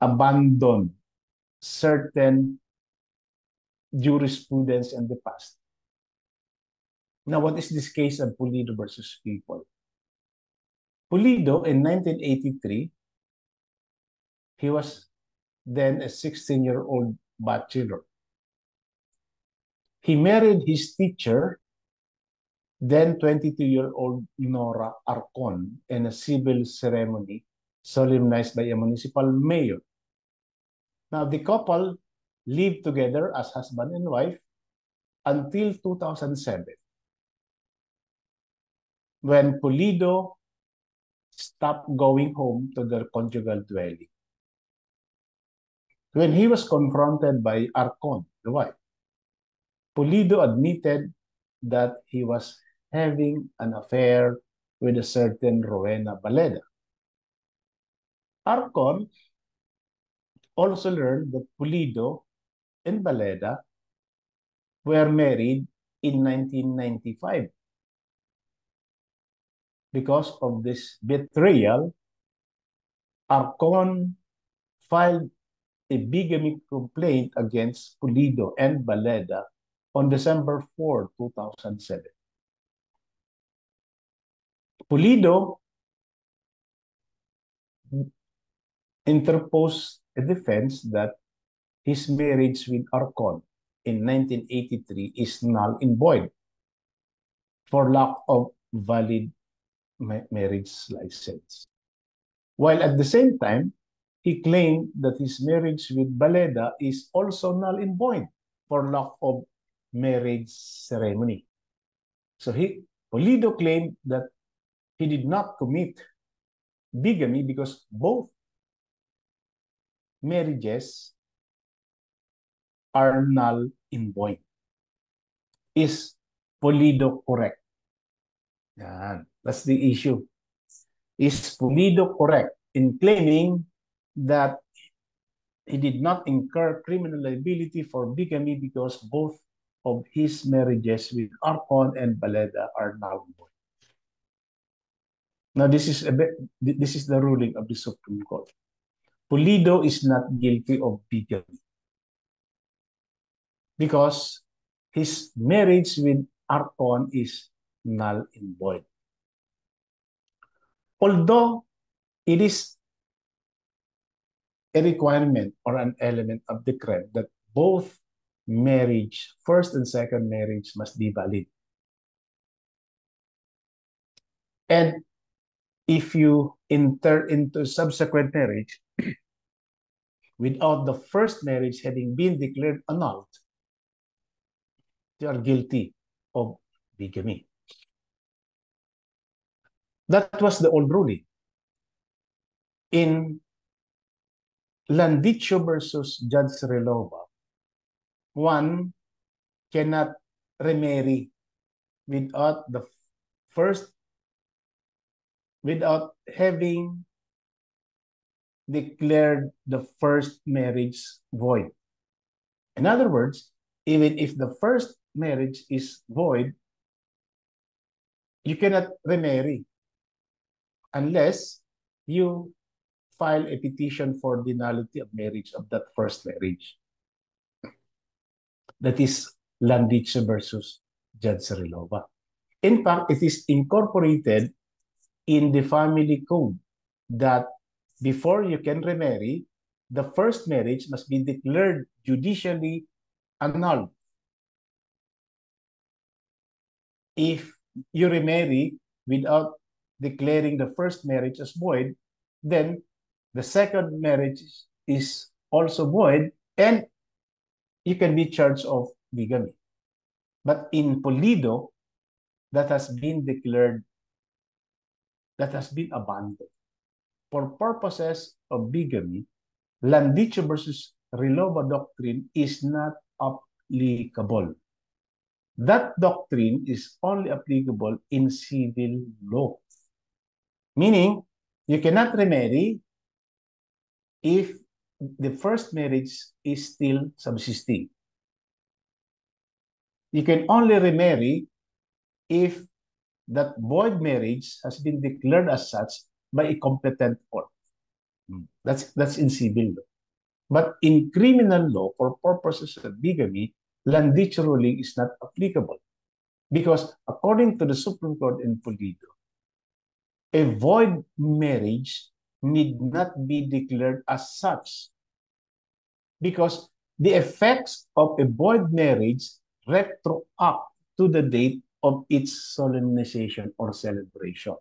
abandoned certain jurisprudence in the past. Now, what is this case of Pulido versus People? Pulido in 1983, he was then a 16-year-old bachelor. He married his teacher, then 22-year-old Nora Arcon, in a civil ceremony solemnized by a municipal mayor. Now, the couple lived together as husband and wife until 2007, when Pulido stopped going home to their conjugal dwelling. When he was confronted by Arcon, the wife, Pulido admitted that he was having an affair with a certain Rowena Baleda. Arcon also learned that Pulido and Baleda were married in 1995. Because of this betrayal, Arcon filed a bigamy complaint against Pulido and Baleda on December 4, 2007. Pulido interposed a defense that his marriage with Arcon in 1983 is null and void for lack of valid marriage license. While at the same time, he claimed that his marriage with Baleda is also null and void for lack of marriage ceremony. So he, Pulido claimed that he did not commit bigamy because both marriages are null and void. Is Pulido correct? Yan. That's the issue. Is Pulido correct in claiming that he did not incur criminal liability for bigamy because both of his marriages with Arcon and Baleda are now void. Now this is a bit, this is the ruling of the Supreme Court. Pulido is not guilty of bigamy because his marriage with Arcon is null and void. Although it is a requirement or an element of the crime that both marriage, first and second marriage must be valid. And if you enter into subsequent marriage without the first marriage having been declared annulled, you are guilty of bigamy. That was the old ruling. In Landicho versus Judge Relova, one cannot remarry without the first, without having declared the first marriage void. In other words, even if the first marriage is void, you cannot remarry unless you file a petition for the nullity of marriage of that first marriage. That is Landice versus Judge Rilova. In fact, it is incorporated in the family code that before you can remarry, the first marriage must be declared judicially annulled. If you remarry without declaring the first marriage as void, then the second marriage is also void and you can be charged of bigamy. But in Polido, that has been declared, that has been abandoned. For purposes of bigamy, Landicho versus Rilova doctrine is not applicable. That doctrine is only applicable in civil law. Meaning, you cannot remarry if the first marriage is still subsisting. You can only remarry if that void marriage has been declared as such by a competent court. That's, that's in civil law. But in criminal law, for purposes of bigamy, Landich ruling is not applicable. Because according to the Supreme Court in Pulido, a void marriage need not be declared as such because the effects of a void marriage retroact to the date of its solemnization or celebration.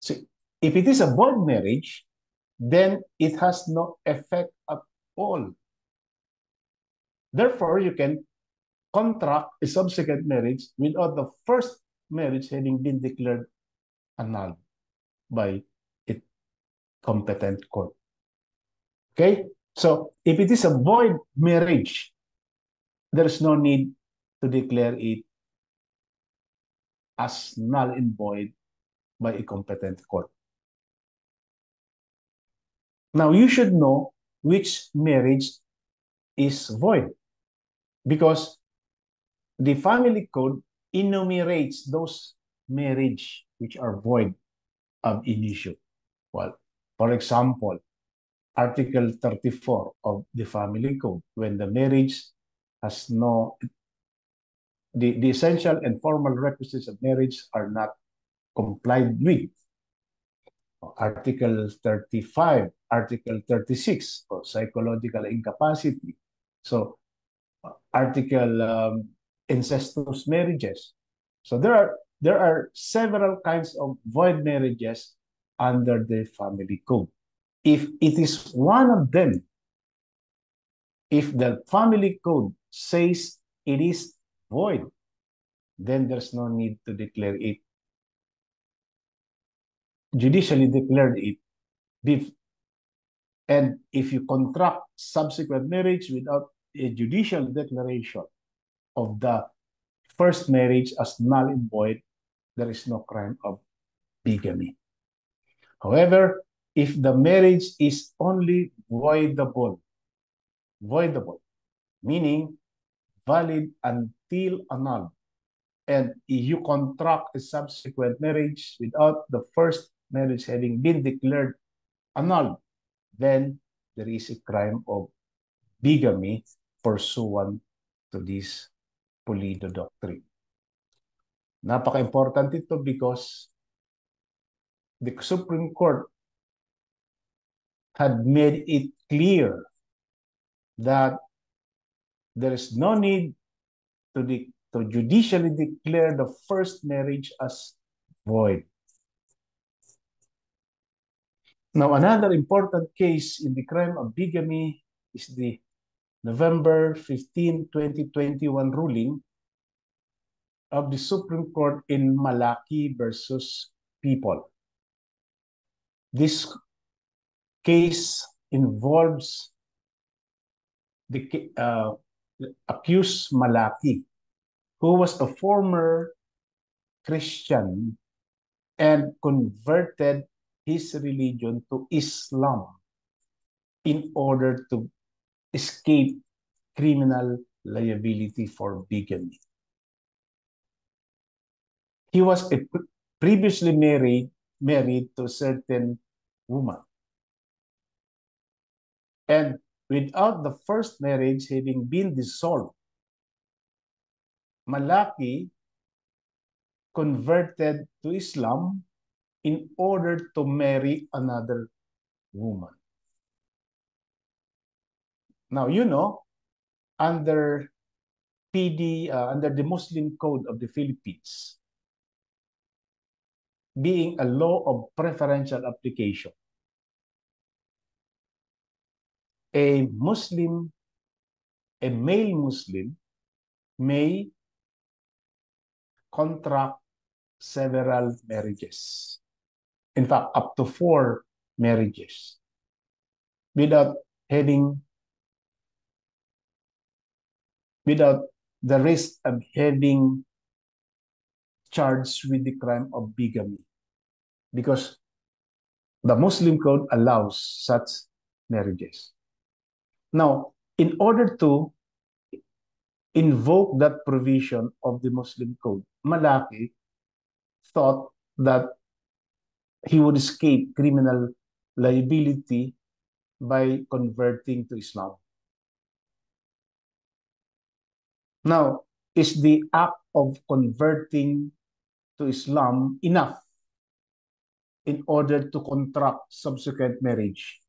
So if it is a void marriage, then it has no effect at all. Therefore, you can contract a subsequent marriage without the first marriage having been declared annulled by competent court. Okay? So if it is a void marriage, there is no need to declare it as null and void by a competent court. Now you should know which marriage is void because the family code enumerates those marriage which are void ab initio. Well, for example, Article 34 of the Family Code, when the marriage has no, the, the essential and formal requisites of marriage are not complied with. Article 35, Article 36 for psychological incapacity. So, Article um, incestuous marriages. So there are there are several kinds of void marriages under the family code. If it is one of them, if the family code says it is void, then there's no need to declare it. Judicially declared it. And if you contract subsequent marriage without a judicial declaration of the first marriage as null and void, there is no crime of bigamy. However, if the marriage is only voidable, voidable, meaning valid until annulled, and you contract a subsequent marriage without the first marriage having been declared annulled, then there is a crime of bigamy pursuant to this Pulido doctrine. Napaka-important ito because the Supreme Court had made it clear that there is no need to, de- to judicially declare the first marriage as void. Now, another important case in the crime of bigamy is the November 15, 2021 ruling of the Supreme Court in Malaki versus People. This case involves the uh, accused Malaki, who was a former Christian and converted his religion to Islam in order to escape criminal liability for bigamy. He was previously married married to a certain woman. And without the first marriage having been dissolved, Malaki converted to Islam in order to marry another woman. Now, you know, under PD, uh, under the Muslim Code of the Philippines, being a law of preferential application. A Muslim, a male Muslim, may contract several marriages. In fact, up to four marriages without having without the risk of having charged with the crime of bigamy because the Muslim code allows such marriages. Now, in order to invoke that provision of the Muslim code, Malaki thought that he would escape criminal liability by converting to Islam. Now, is the act of converting to Islam enough in order to contract subsequent marriage?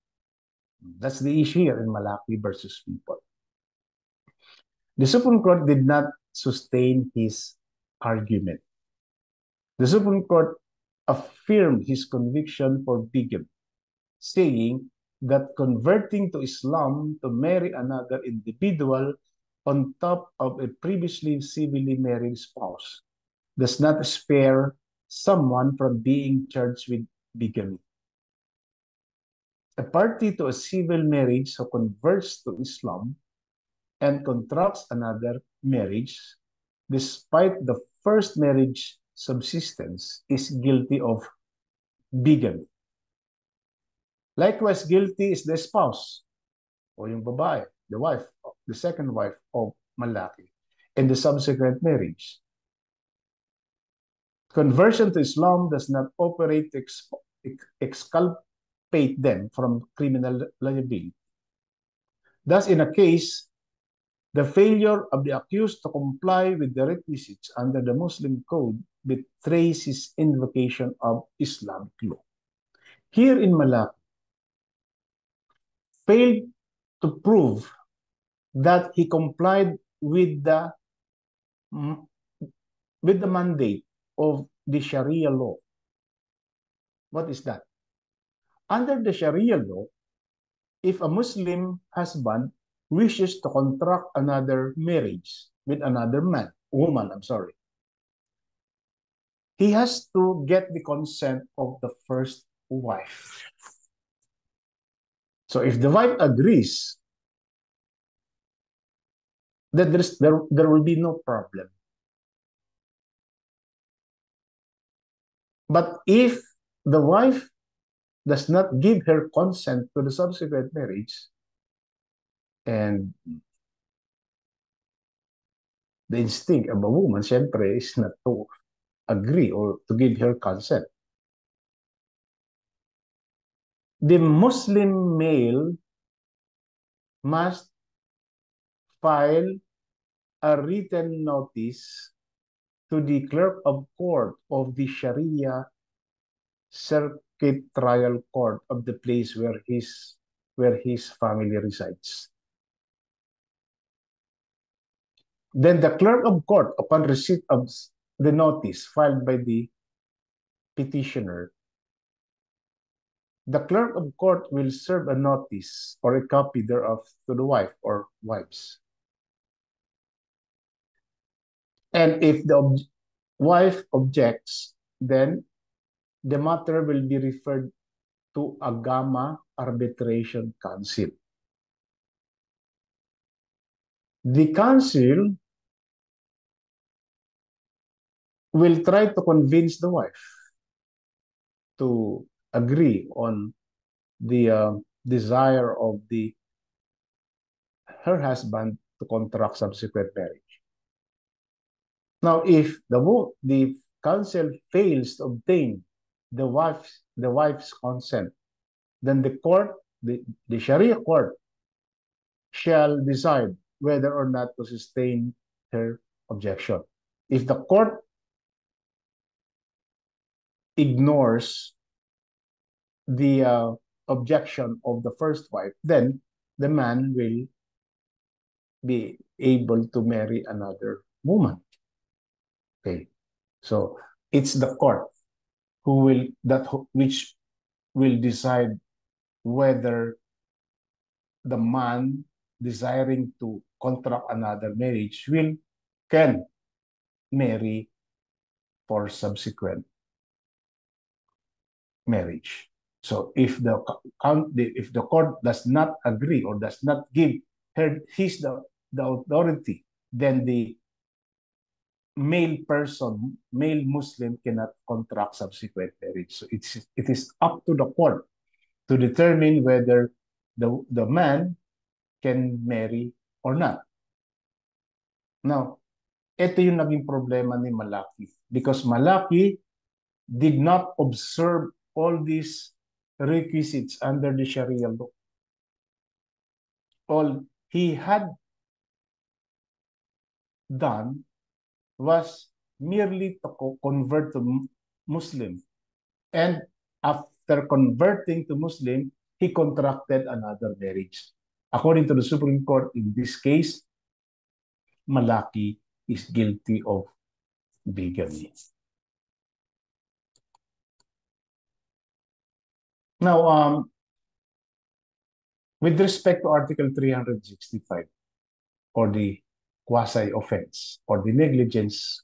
That's the issue here in Malaki versus people. The Supreme Court did not sustain his argument. The Supreme Court affirmed his conviction for bigamy, saying that converting to Islam to marry another individual on top of a previously civilly married spouse does not spare someone from being charged with bigamy. A party to a civil marriage who converts to Islam and contracts another marriage, despite the first marriage subsistence, is guilty of bigamy. Likewise, guilty is the spouse o yung babae, the wife, the second wife of Malaki, in the subsequent marriage. Conversion to Islam does not operate to ex exculpate them from criminal liability. Thus, in a case, the failure of the accused to comply with the requisites under the Muslim code betrays his invocation of Islamic law. Here in Malaki, failed to prove that he complied with the with the mandate of the Sharia law. What is that? Under the Sharia law, if a Muslim husband wishes to contract another marriage with another man, woman, I'm sorry, he has to get the consent of the first wife. So if the wife agrees, then there, there will be no problem. But if the wife does not give her consent to the subsequent marriage, and the instinct of a woman, syempre, is not to agree or to give her consent. The Muslim male must file a written notice to the clerk of court of the Sharia circuit trial court of the place where his where his family resides. Then the clerk of court, upon receipt of the notice filed by the petitioner, the clerk of court will serve a notice or a copy thereof to the wife or wives. And if the ob wife objects, then the matter will be referred to Agama Arbitration Council. The council will try to convince the wife to agree on the uh, desire of the her husband to contract subsequent marriage. Now, if the the council fails to obtain the wife's the wife's consent, then the court, the, the Sharia court, shall decide whether or not to sustain her objection. If the court ignores the uh, objection of the first wife, then the man will be able to marry another woman. Okay, so it's the court who will that which will decide whether the man desiring to contract another marriage will can marry for subsequent marriage. So if the if the court does not agree or does not give her his the, the authority, then the male person, male Muslim cannot contract subsequent marriage. So it's it is up to the court to determine whether the the man can marry or not. Now, ito yung naging problema ni Malaki because Malaki did not observe all these requisites under the Sharia law. All he had done was merely to convert to Muslim. And after converting to Muslim, he contracted another marriage. According to the Supreme Court, in this case, Malaki is guilty of bigamy. Now, um, with respect to Article 365 or the quasi-offense or the negligence,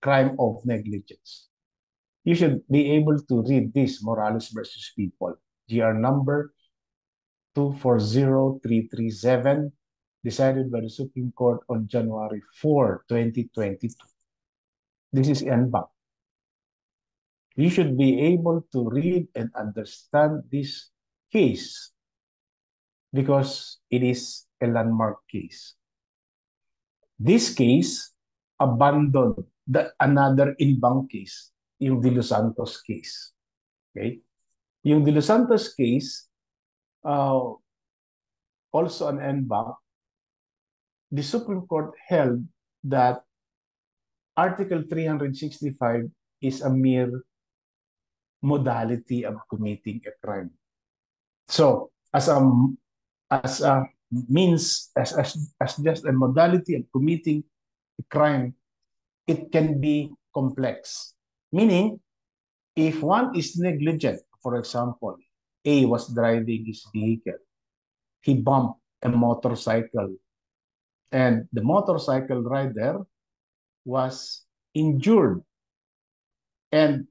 crime of negligence, you should be able to read this Morales versus People, GR number 240337, decided by the Supreme Court on January 4, 2022. This is en banc you should be able to read and understand this case because it is a landmark case. This case abandoned the another in-bank case, yung De Los Santos case. Okay? Yung De Los Santos case, uh, also an en-bank, the Supreme Court held that Article 365 is a mere modality of committing a crime. So, as a as a means as, as as just a modality of committing a crime, it can be complex. Meaning, if one is negligent, for example, A was driving his vehicle, he bumped a motorcycle, and the motorcycle rider was injured, and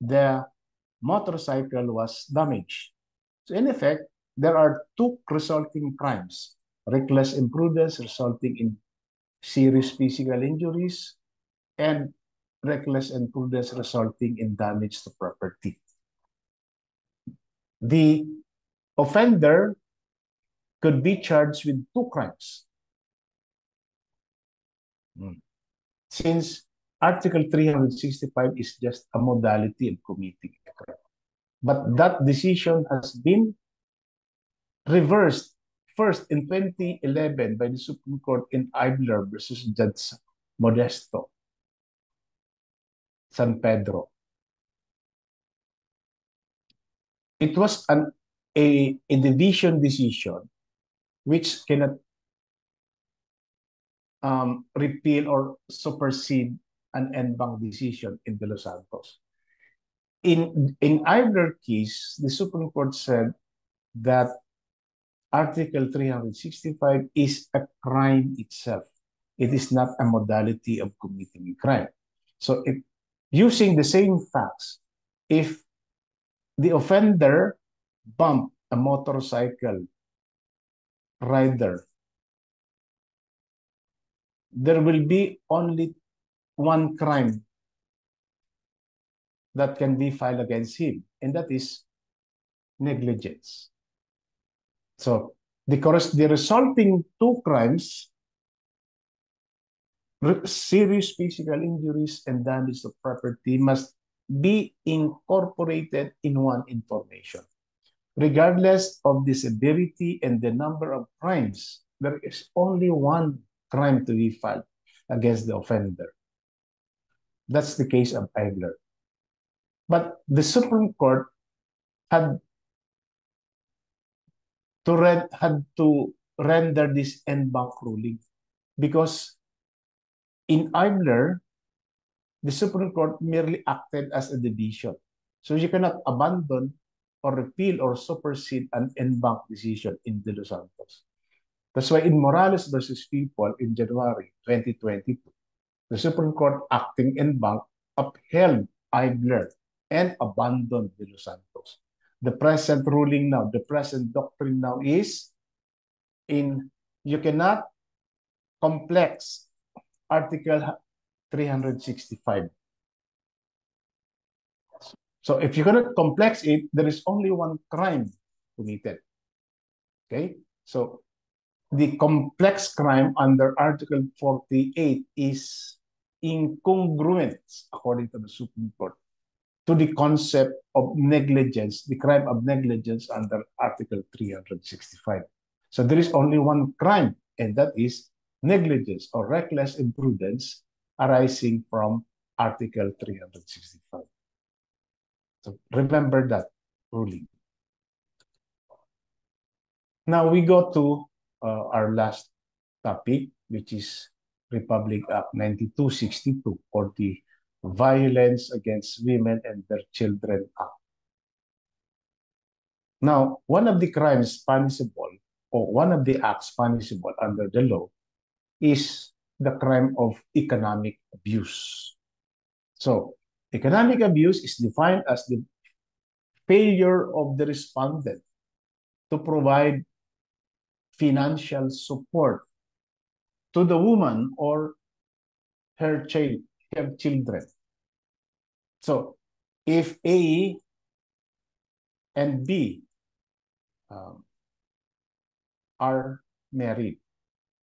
the motorcycle was damaged. So in effect, there are two resulting crimes. Reckless imprudence resulting in serious physical injuries and reckless imprudence resulting in damage to property. The offender could be charged with two crimes. Hmm. Since Article 365 is just a modality of committing a crime. But that decision has been reversed first in 2011 by the Supreme Court in Ivler versus Judge Modesto, San Pedro. It was an, a, a division decision which cannot um, repeal or supersede an en banc decision in De Los Santos. In, in either case, the Supreme Court said that Article 365 is a crime itself. It is not a modality of committing a crime. So using the same facts, if the offender bumped a motorcycle rider, there will be only one crime that can be filed against him, and that is negligence. So the, the resulting two crimes, serious physical injuries and damage to property must be incorporated in one information. Regardless of the severity and the number of crimes, there is only one crime to be filed against the offender. That's the case of Ivler. But the Supreme Court had to read, had to render this en banc ruling because in Eigler, the Supreme Court merely acted as a division. So you cannot abandon or repeal or supersede an en banc decision in De Los Santos. That's why in Morales versus People in January 2022, the Supreme Court acting en banc upheld Eigler and abandoned De Los Santos. The present ruling now, the present doctrine now is in you cannot complex Article 365. So if you cannot complex it, there is only one crime committed. Okay? So the complex crime under Article 48 is incongruent, according to the Supreme Court, to the concept of negligence, the crime of negligence under Article 365. So there is only one crime, and that is negligence or reckless imprudence arising from Article 365. So remember that ruling. Now we go to uh, our last topic, which is Republic Act 9262 or the Violence Against Women and Their Children Act. Now, one of the crimes punishable or one of the acts punishable under the law is the crime of economic abuse. So, economic abuse is defined as the failure of the respondent to provide financial support to the woman or her child, her children. So if A and B um, are married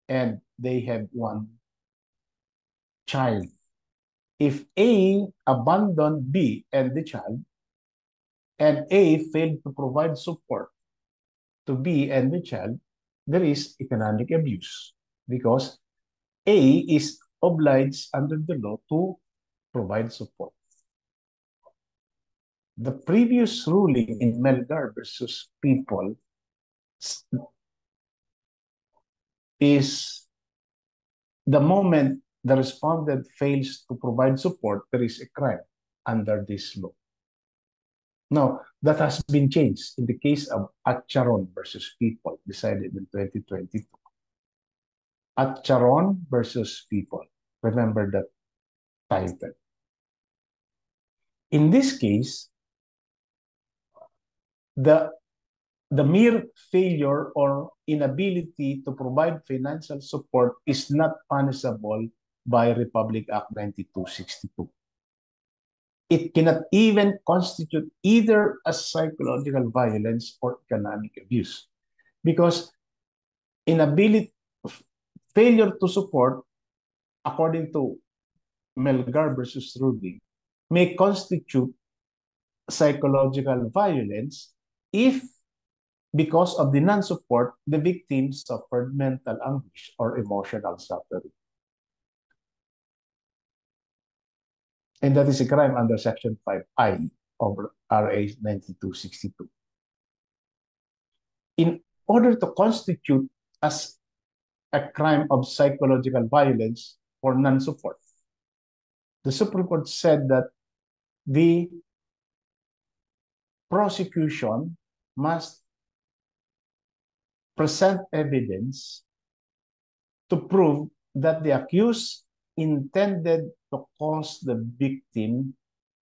and they have one child, if A abandoned B and the child, and A failed to provide support to B and the child, there is economic abuse because A is obliged under the law to provide support. The previous ruling in Melgar versus People is the moment the respondent fails to provide support, there is a crime under this law. Now, that has been changed in the case of Acharon versus People, decided in 2022. Acharon versus People. Remember that title. In this case, the, the mere failure or inability to provide financial support is not punishable by Republic Act 9262 it cannot even constitute either a psychological violence or economic abuse because inability failure to support according to Melgar versus Ruby may constitute psychological violence if because of the non-support the victim suffered mental anguish or emotional suffering And that is a crime under Section 5I of RA 9262. In order to constitute as a crime of psychological violence for non-support. The Supreme Court said that the prosecution must present evidence to prove that the accused intended to cause the victim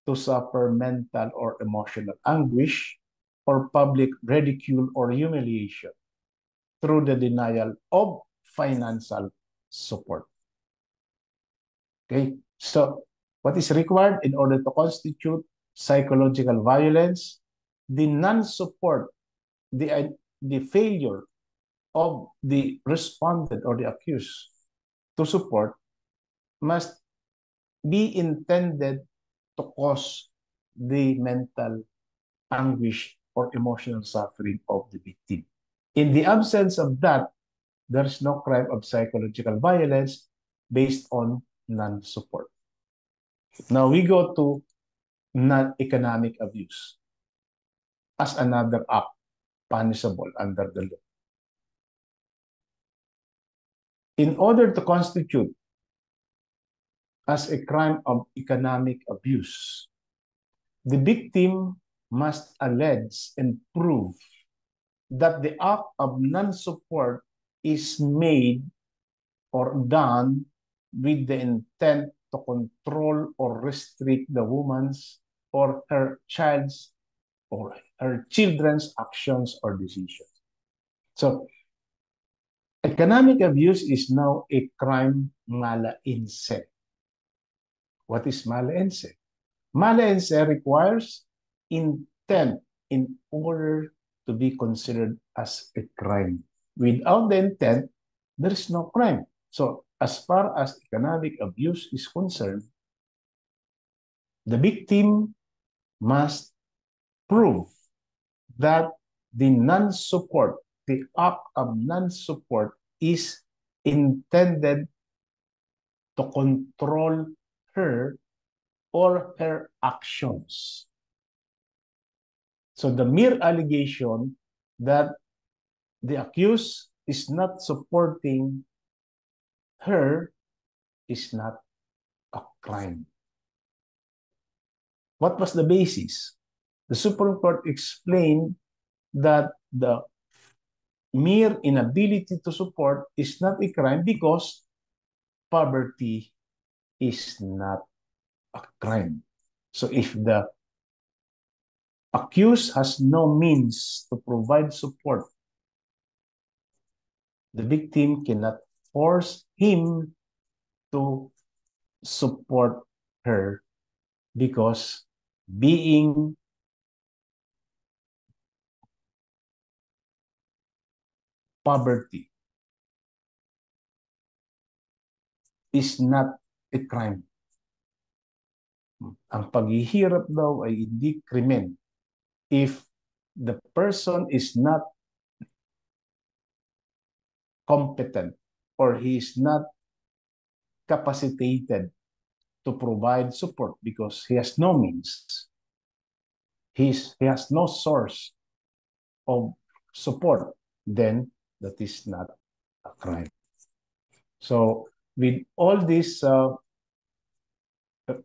to suffer mental or emotional anguish or public ridicule or humiliation through the denial of financial support. Okay, so what is required in order to constitute psychological violence? The non-support, the, the failure of the respondent or the accused to support must be intended to cause the mental anguish or emotional suffering of the victim. In the absence of that, there is no crime of psychological violence based on non-support. Now we go to non-economic abuse as another act punishable under the law. In order to constitute as a crime of economic abuse, the victim must allege and prove that the act of non-support is made or done with the intent to control or restrict the woman's or her child's or her children's actions or decisions. So, economic abuse is now a crime mala in se. What is mala in se? Mala in se requires intent in order to be considered as a crime. Without the intent, there is no crime. So as far as economic abuse is concerned, the victim must prove that the non-support, the act of non-support is intended to control her or her actions. So the mere allegation that the accused is not supporting her is not a crime. What was the basis? The Supreme Court explained that the mere inability to support is not a crime because poverty is not a crime. So if the accused has no means to provide support, the victim cannot force him to support her because being poverty is not a crime. Ang paghihirap daw ay hindi krimen if the person is not competent or he is not capacitated to provide support because he has no means. He's, he has no source of support, then that is not a crime. So with all these uh,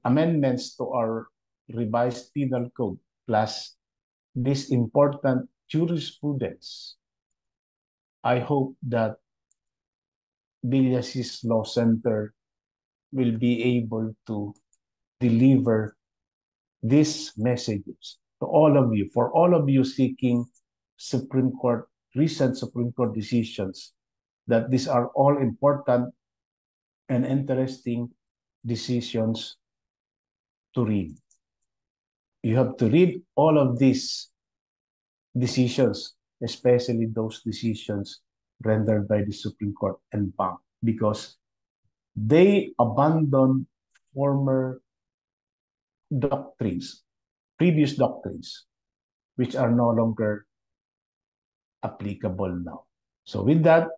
amendments to our revised penal code, plus this important jurisprudence, I hope that Villasis Law Center will be able to deliver these messages to all of you, for all of you seeking Supreme Court, recent Supreme Court decisions, that these are all important and interesting decisions to read. You have to read all of these decisions, especially those decisions rendered by the Supreme Court en banc because they abandon former doctrines, previous doctrines, which are no longer applicable now. So with that,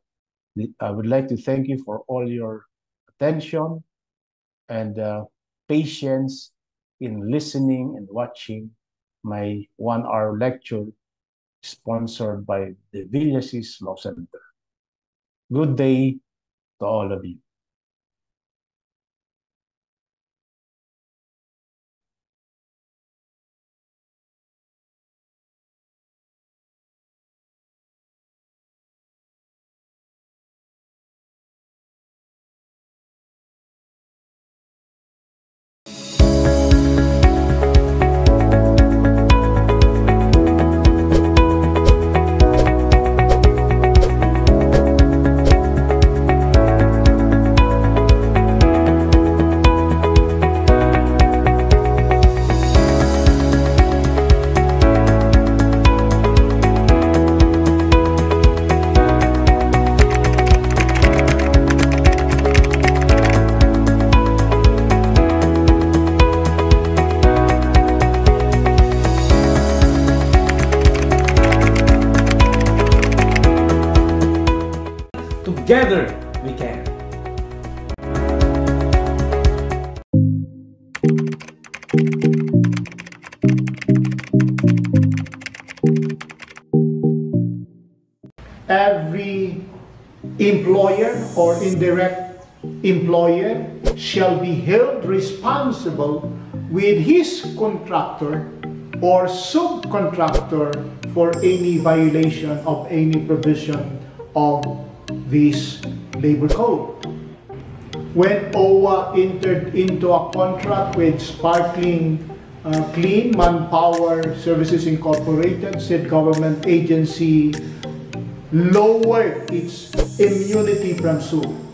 I would like to thank you for all your attention and uh, patience in listening and watching my one-hour lecture sponsored by the Villasis Law Center. Good day to all of you. Employer shall be held responsible with his contractor or subcontractor for any violation of any provision of this labor code. When OWA entered into a contract with Sparkling uh, Clean Manpower Services Incorporated, said government agency lowered its immunity from suit.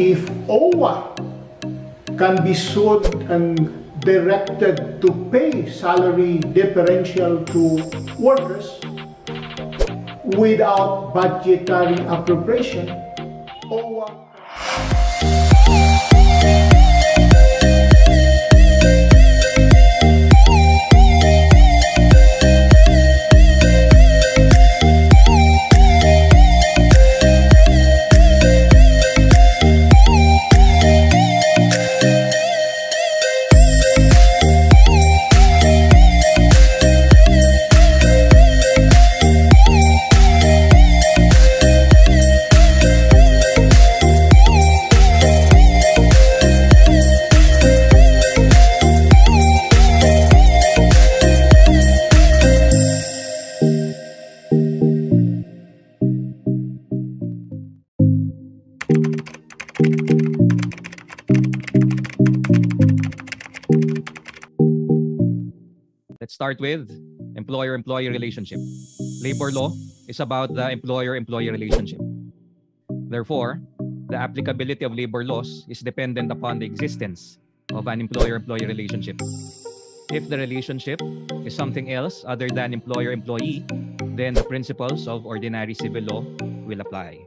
If OWA can be sued and directed to pay salary differential to workers without budgetary appropriation, OWA start with employer-employee relationship. Labor law is about the employer-employee relationship. Therefore, the applicability of labor laws is dependent upon the existence of an employer-employee relationship. If the relationship is something else other than employer-employee, then the principles of ordinary civil law will apply.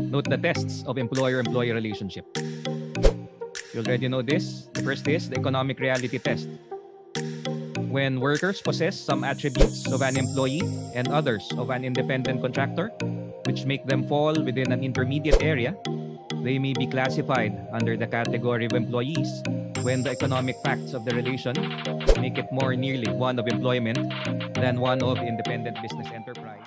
Note the tests of employer-employee relationship. You already know this. The first is the economic reality test. When workers possess some attributes of an employee and others of an independent contractor, which make them fall within an intermediate area, they may be classified under the category of employees when the economic facts of the relation make it more nearly one of employment than one of independent business enterprise.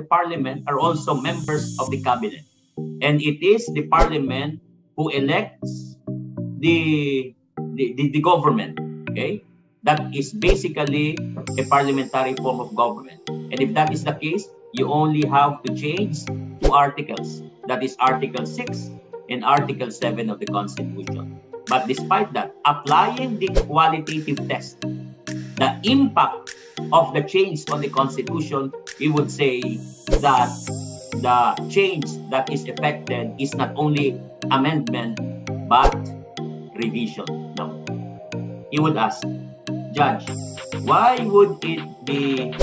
The parliament are also members of the cabinet. And it is the parliament who elects the, the, the, the government. Okay? That is basically a parliamentary form of government. And if that is the case, you only have to change two articles. That is Article 6 and Article 7 of the Constitution. But despite that, applying the qualitative test the impact of the change on the Constitution, we would say that the change that is effected is not only amendment but revision. No. You would ask, Judge, why would it be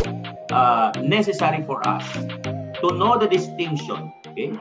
uh, necessary for us to know the distinction? Okay?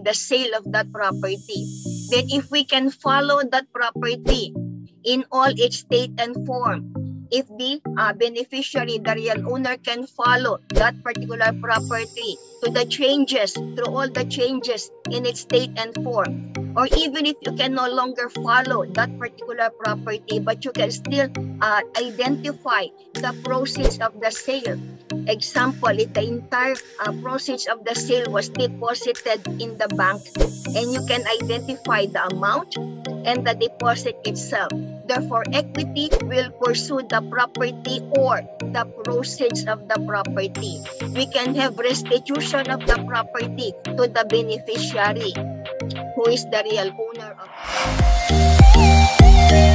By the sale of that property. Then if we can follow that property in all its state and form, if the uh, beneficiary, the real owner can follow that particular property to the changes, through all the changes in its state and form, or even if you can no longer follow that particular property, but you can still uh, identify the proceeds of the sale. Example, if the entire uh, proceeds of the sale was deposited in the bank and you can identify the amount and the deposit itself. Therefore, equity will pursue the property or the proceeds of the property. We can have restitution of the property to the beneficiary who is the real owner of withholding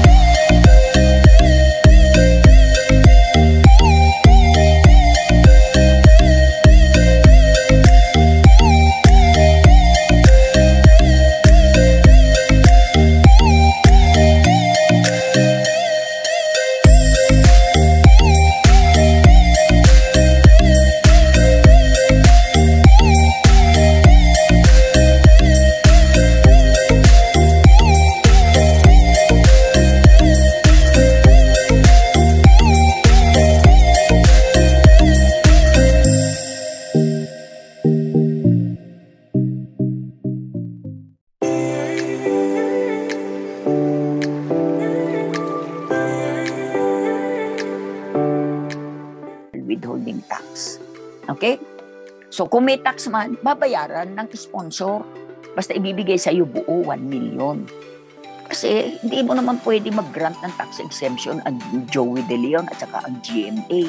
So kung may tax man, babayaran ng sponsor. Basta ibibigay sa iyo buo 1 million. Kasi hindi mo naman pwede mag-grant ng tax exemption ang Joey De Leon at saka ang GMA.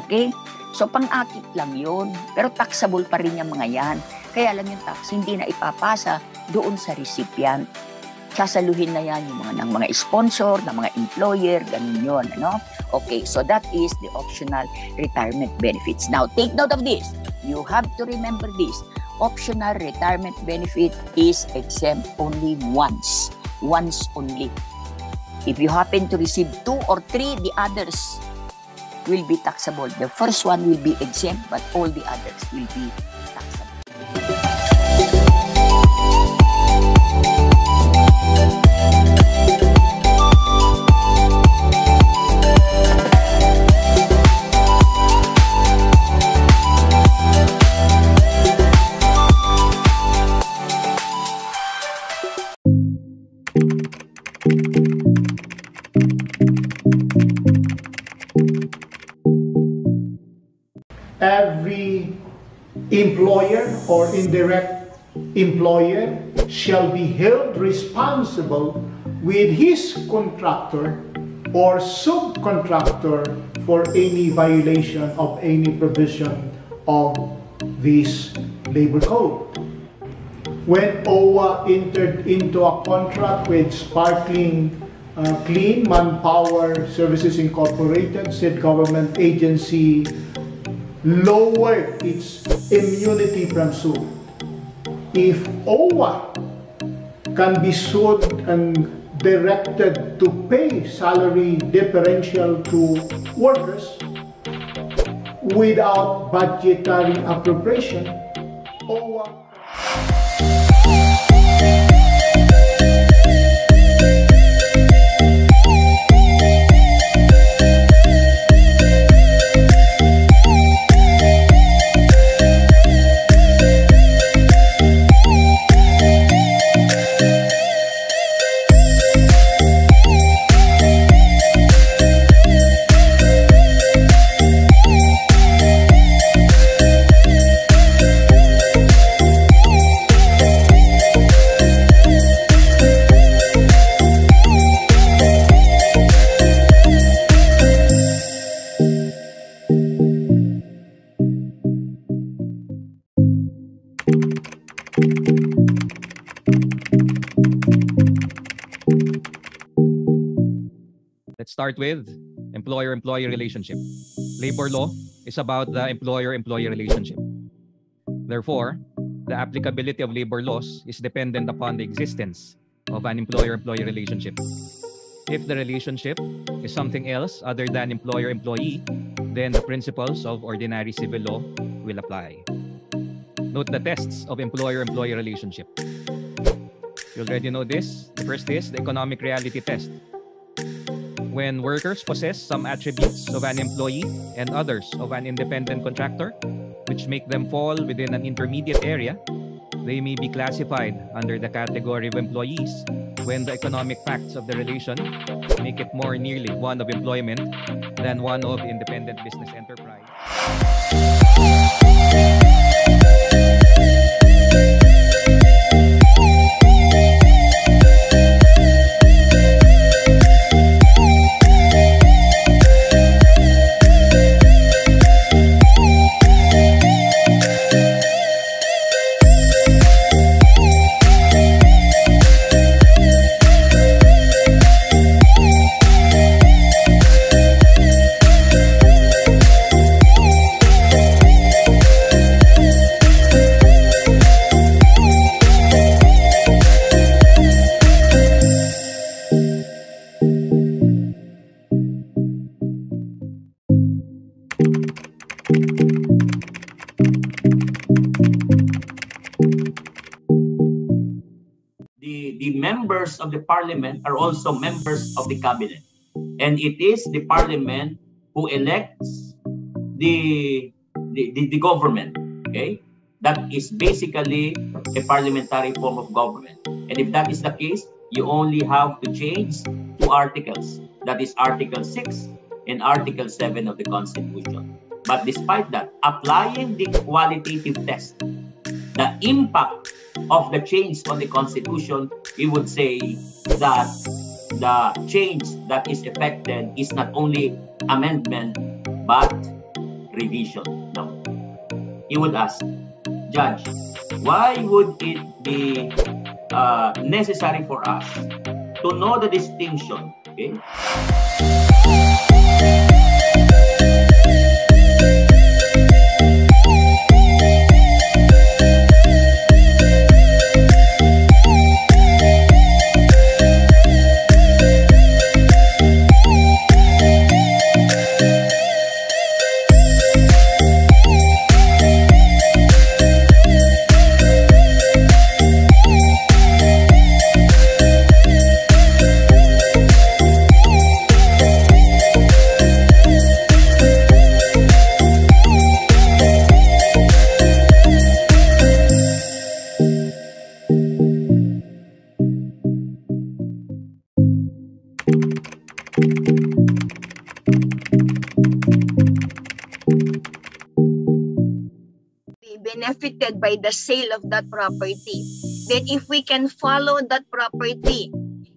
Okay? So pang-akit lang yon Pero taxable pa rin yung mga yan. Kaya lang yung tax hindi na ipapasa doon sa recipient. Sasaluhin na yan yung mga, ng mga sponsor, ng mga employer, ganun yun. Ano? Okay, so that is the optional retirement benefits. Now, take note of this. You have to remember this. Optional retirement benefit is exempt only once. Once only. If you happen to receive two or three, the others will be taxable. The first one will be exempt, but all the others will be every employer or indirect employer shall be held responsible with his contractor or subcontractor for any violation of any provision of this labor code. When OWA entered into a contract with Sparkling uh, Clean Manpower Services Incorporated, said government agency lowered its immunity from suit. If OWA can be sued and directed to pay salary differential to workers without budgetary appropriation, OWA start with employer-employee relationship. Labor law is about the employer-employee relationship. Therefore, the applicability of labor laws is dependent upon the existence of an employer-employee relationship. If the relationship is something else other than employer-employee, then the principles of ordinary civil law will apply. Note the tests of employer-employee relationship. You already know this. The first is the economic reality test. When workers possess some attributes of an employee and others of an independent contractor, which make them fall within an intermediate area, they may be classified under the category of employees when the economic facts of the relation make it more nearly one of employment than one of independent business enterprise. Of the parliament are also members of the cabinet. And it is the parliament who elects the, the, the, the government. Okay? That is basically a parliamentary form of government. And if that is the case, you only have to change two articles. That is Article 6 and Article 7 of the Constitution. But despite that, applying the qualitative test, the impact of the change on the Constitution, we would say that the change that is effected is not only amendment but revision. Now, you would ask, Judge, why would it be uh, necessary for us to know the distinction? Okay? By the sale of that property. Then if we can follow that property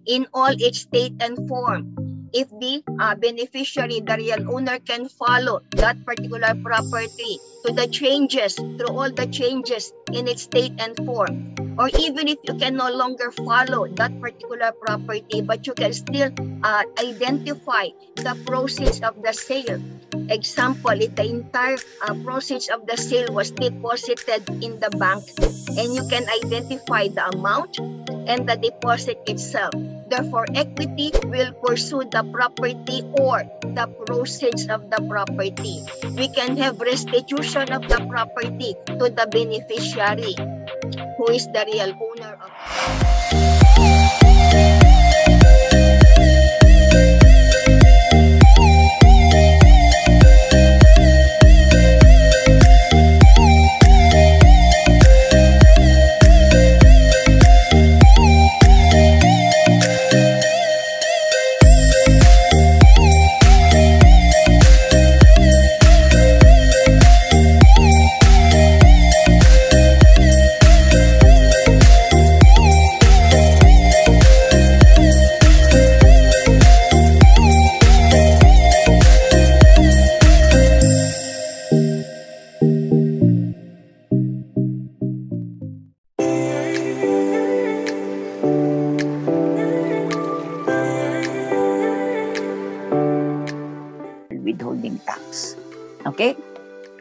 in all its state and form, if the uh, beneficiary, the real owner can follow that particular property to the changes, through all the changes in its state and form, or even if you can no longer follow that particular property, but you can still uh, identify the proceeds of the sale. Example, if the entire uh, proceeds of the sale was deposited in the bank and you can identify the amount and the deposit itself. Therefore, equity will pursue the property or the proceeds of the property. We can have restitution of the property to the beneficiary who is the real owner of tax.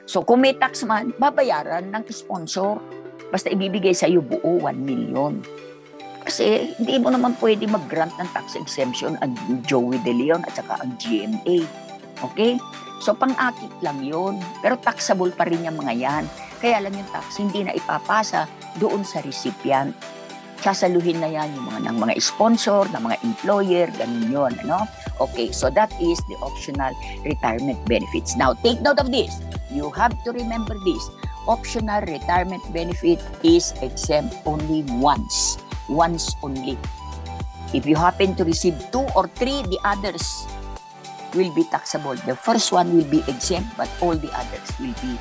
So kung may tax man, babayaran ng sponsor. Basta ibibigay sa iyo buo 1 million. Kasi hindi mo naman pwede mag-grant ng tax exemption ang Joey De Leon at saka ang GMA. Okay? So pang-akit lang yon Pero taxable pa rin yung mga yan. Kaya lang yung tax hindi na ipapasa doon sa recipient. Sasaluhin na yan yung mga, ng mga sponsor, ng mga employer, ganun yun. Ano? Okay, so that is the optional retirement benefits. Now, take note of this. You have to remember this. Optional retirement benefit is exempt only once. Once only. If you happen to receive two or three, the others will be taxable. The first one will be exempt, but all the others will be.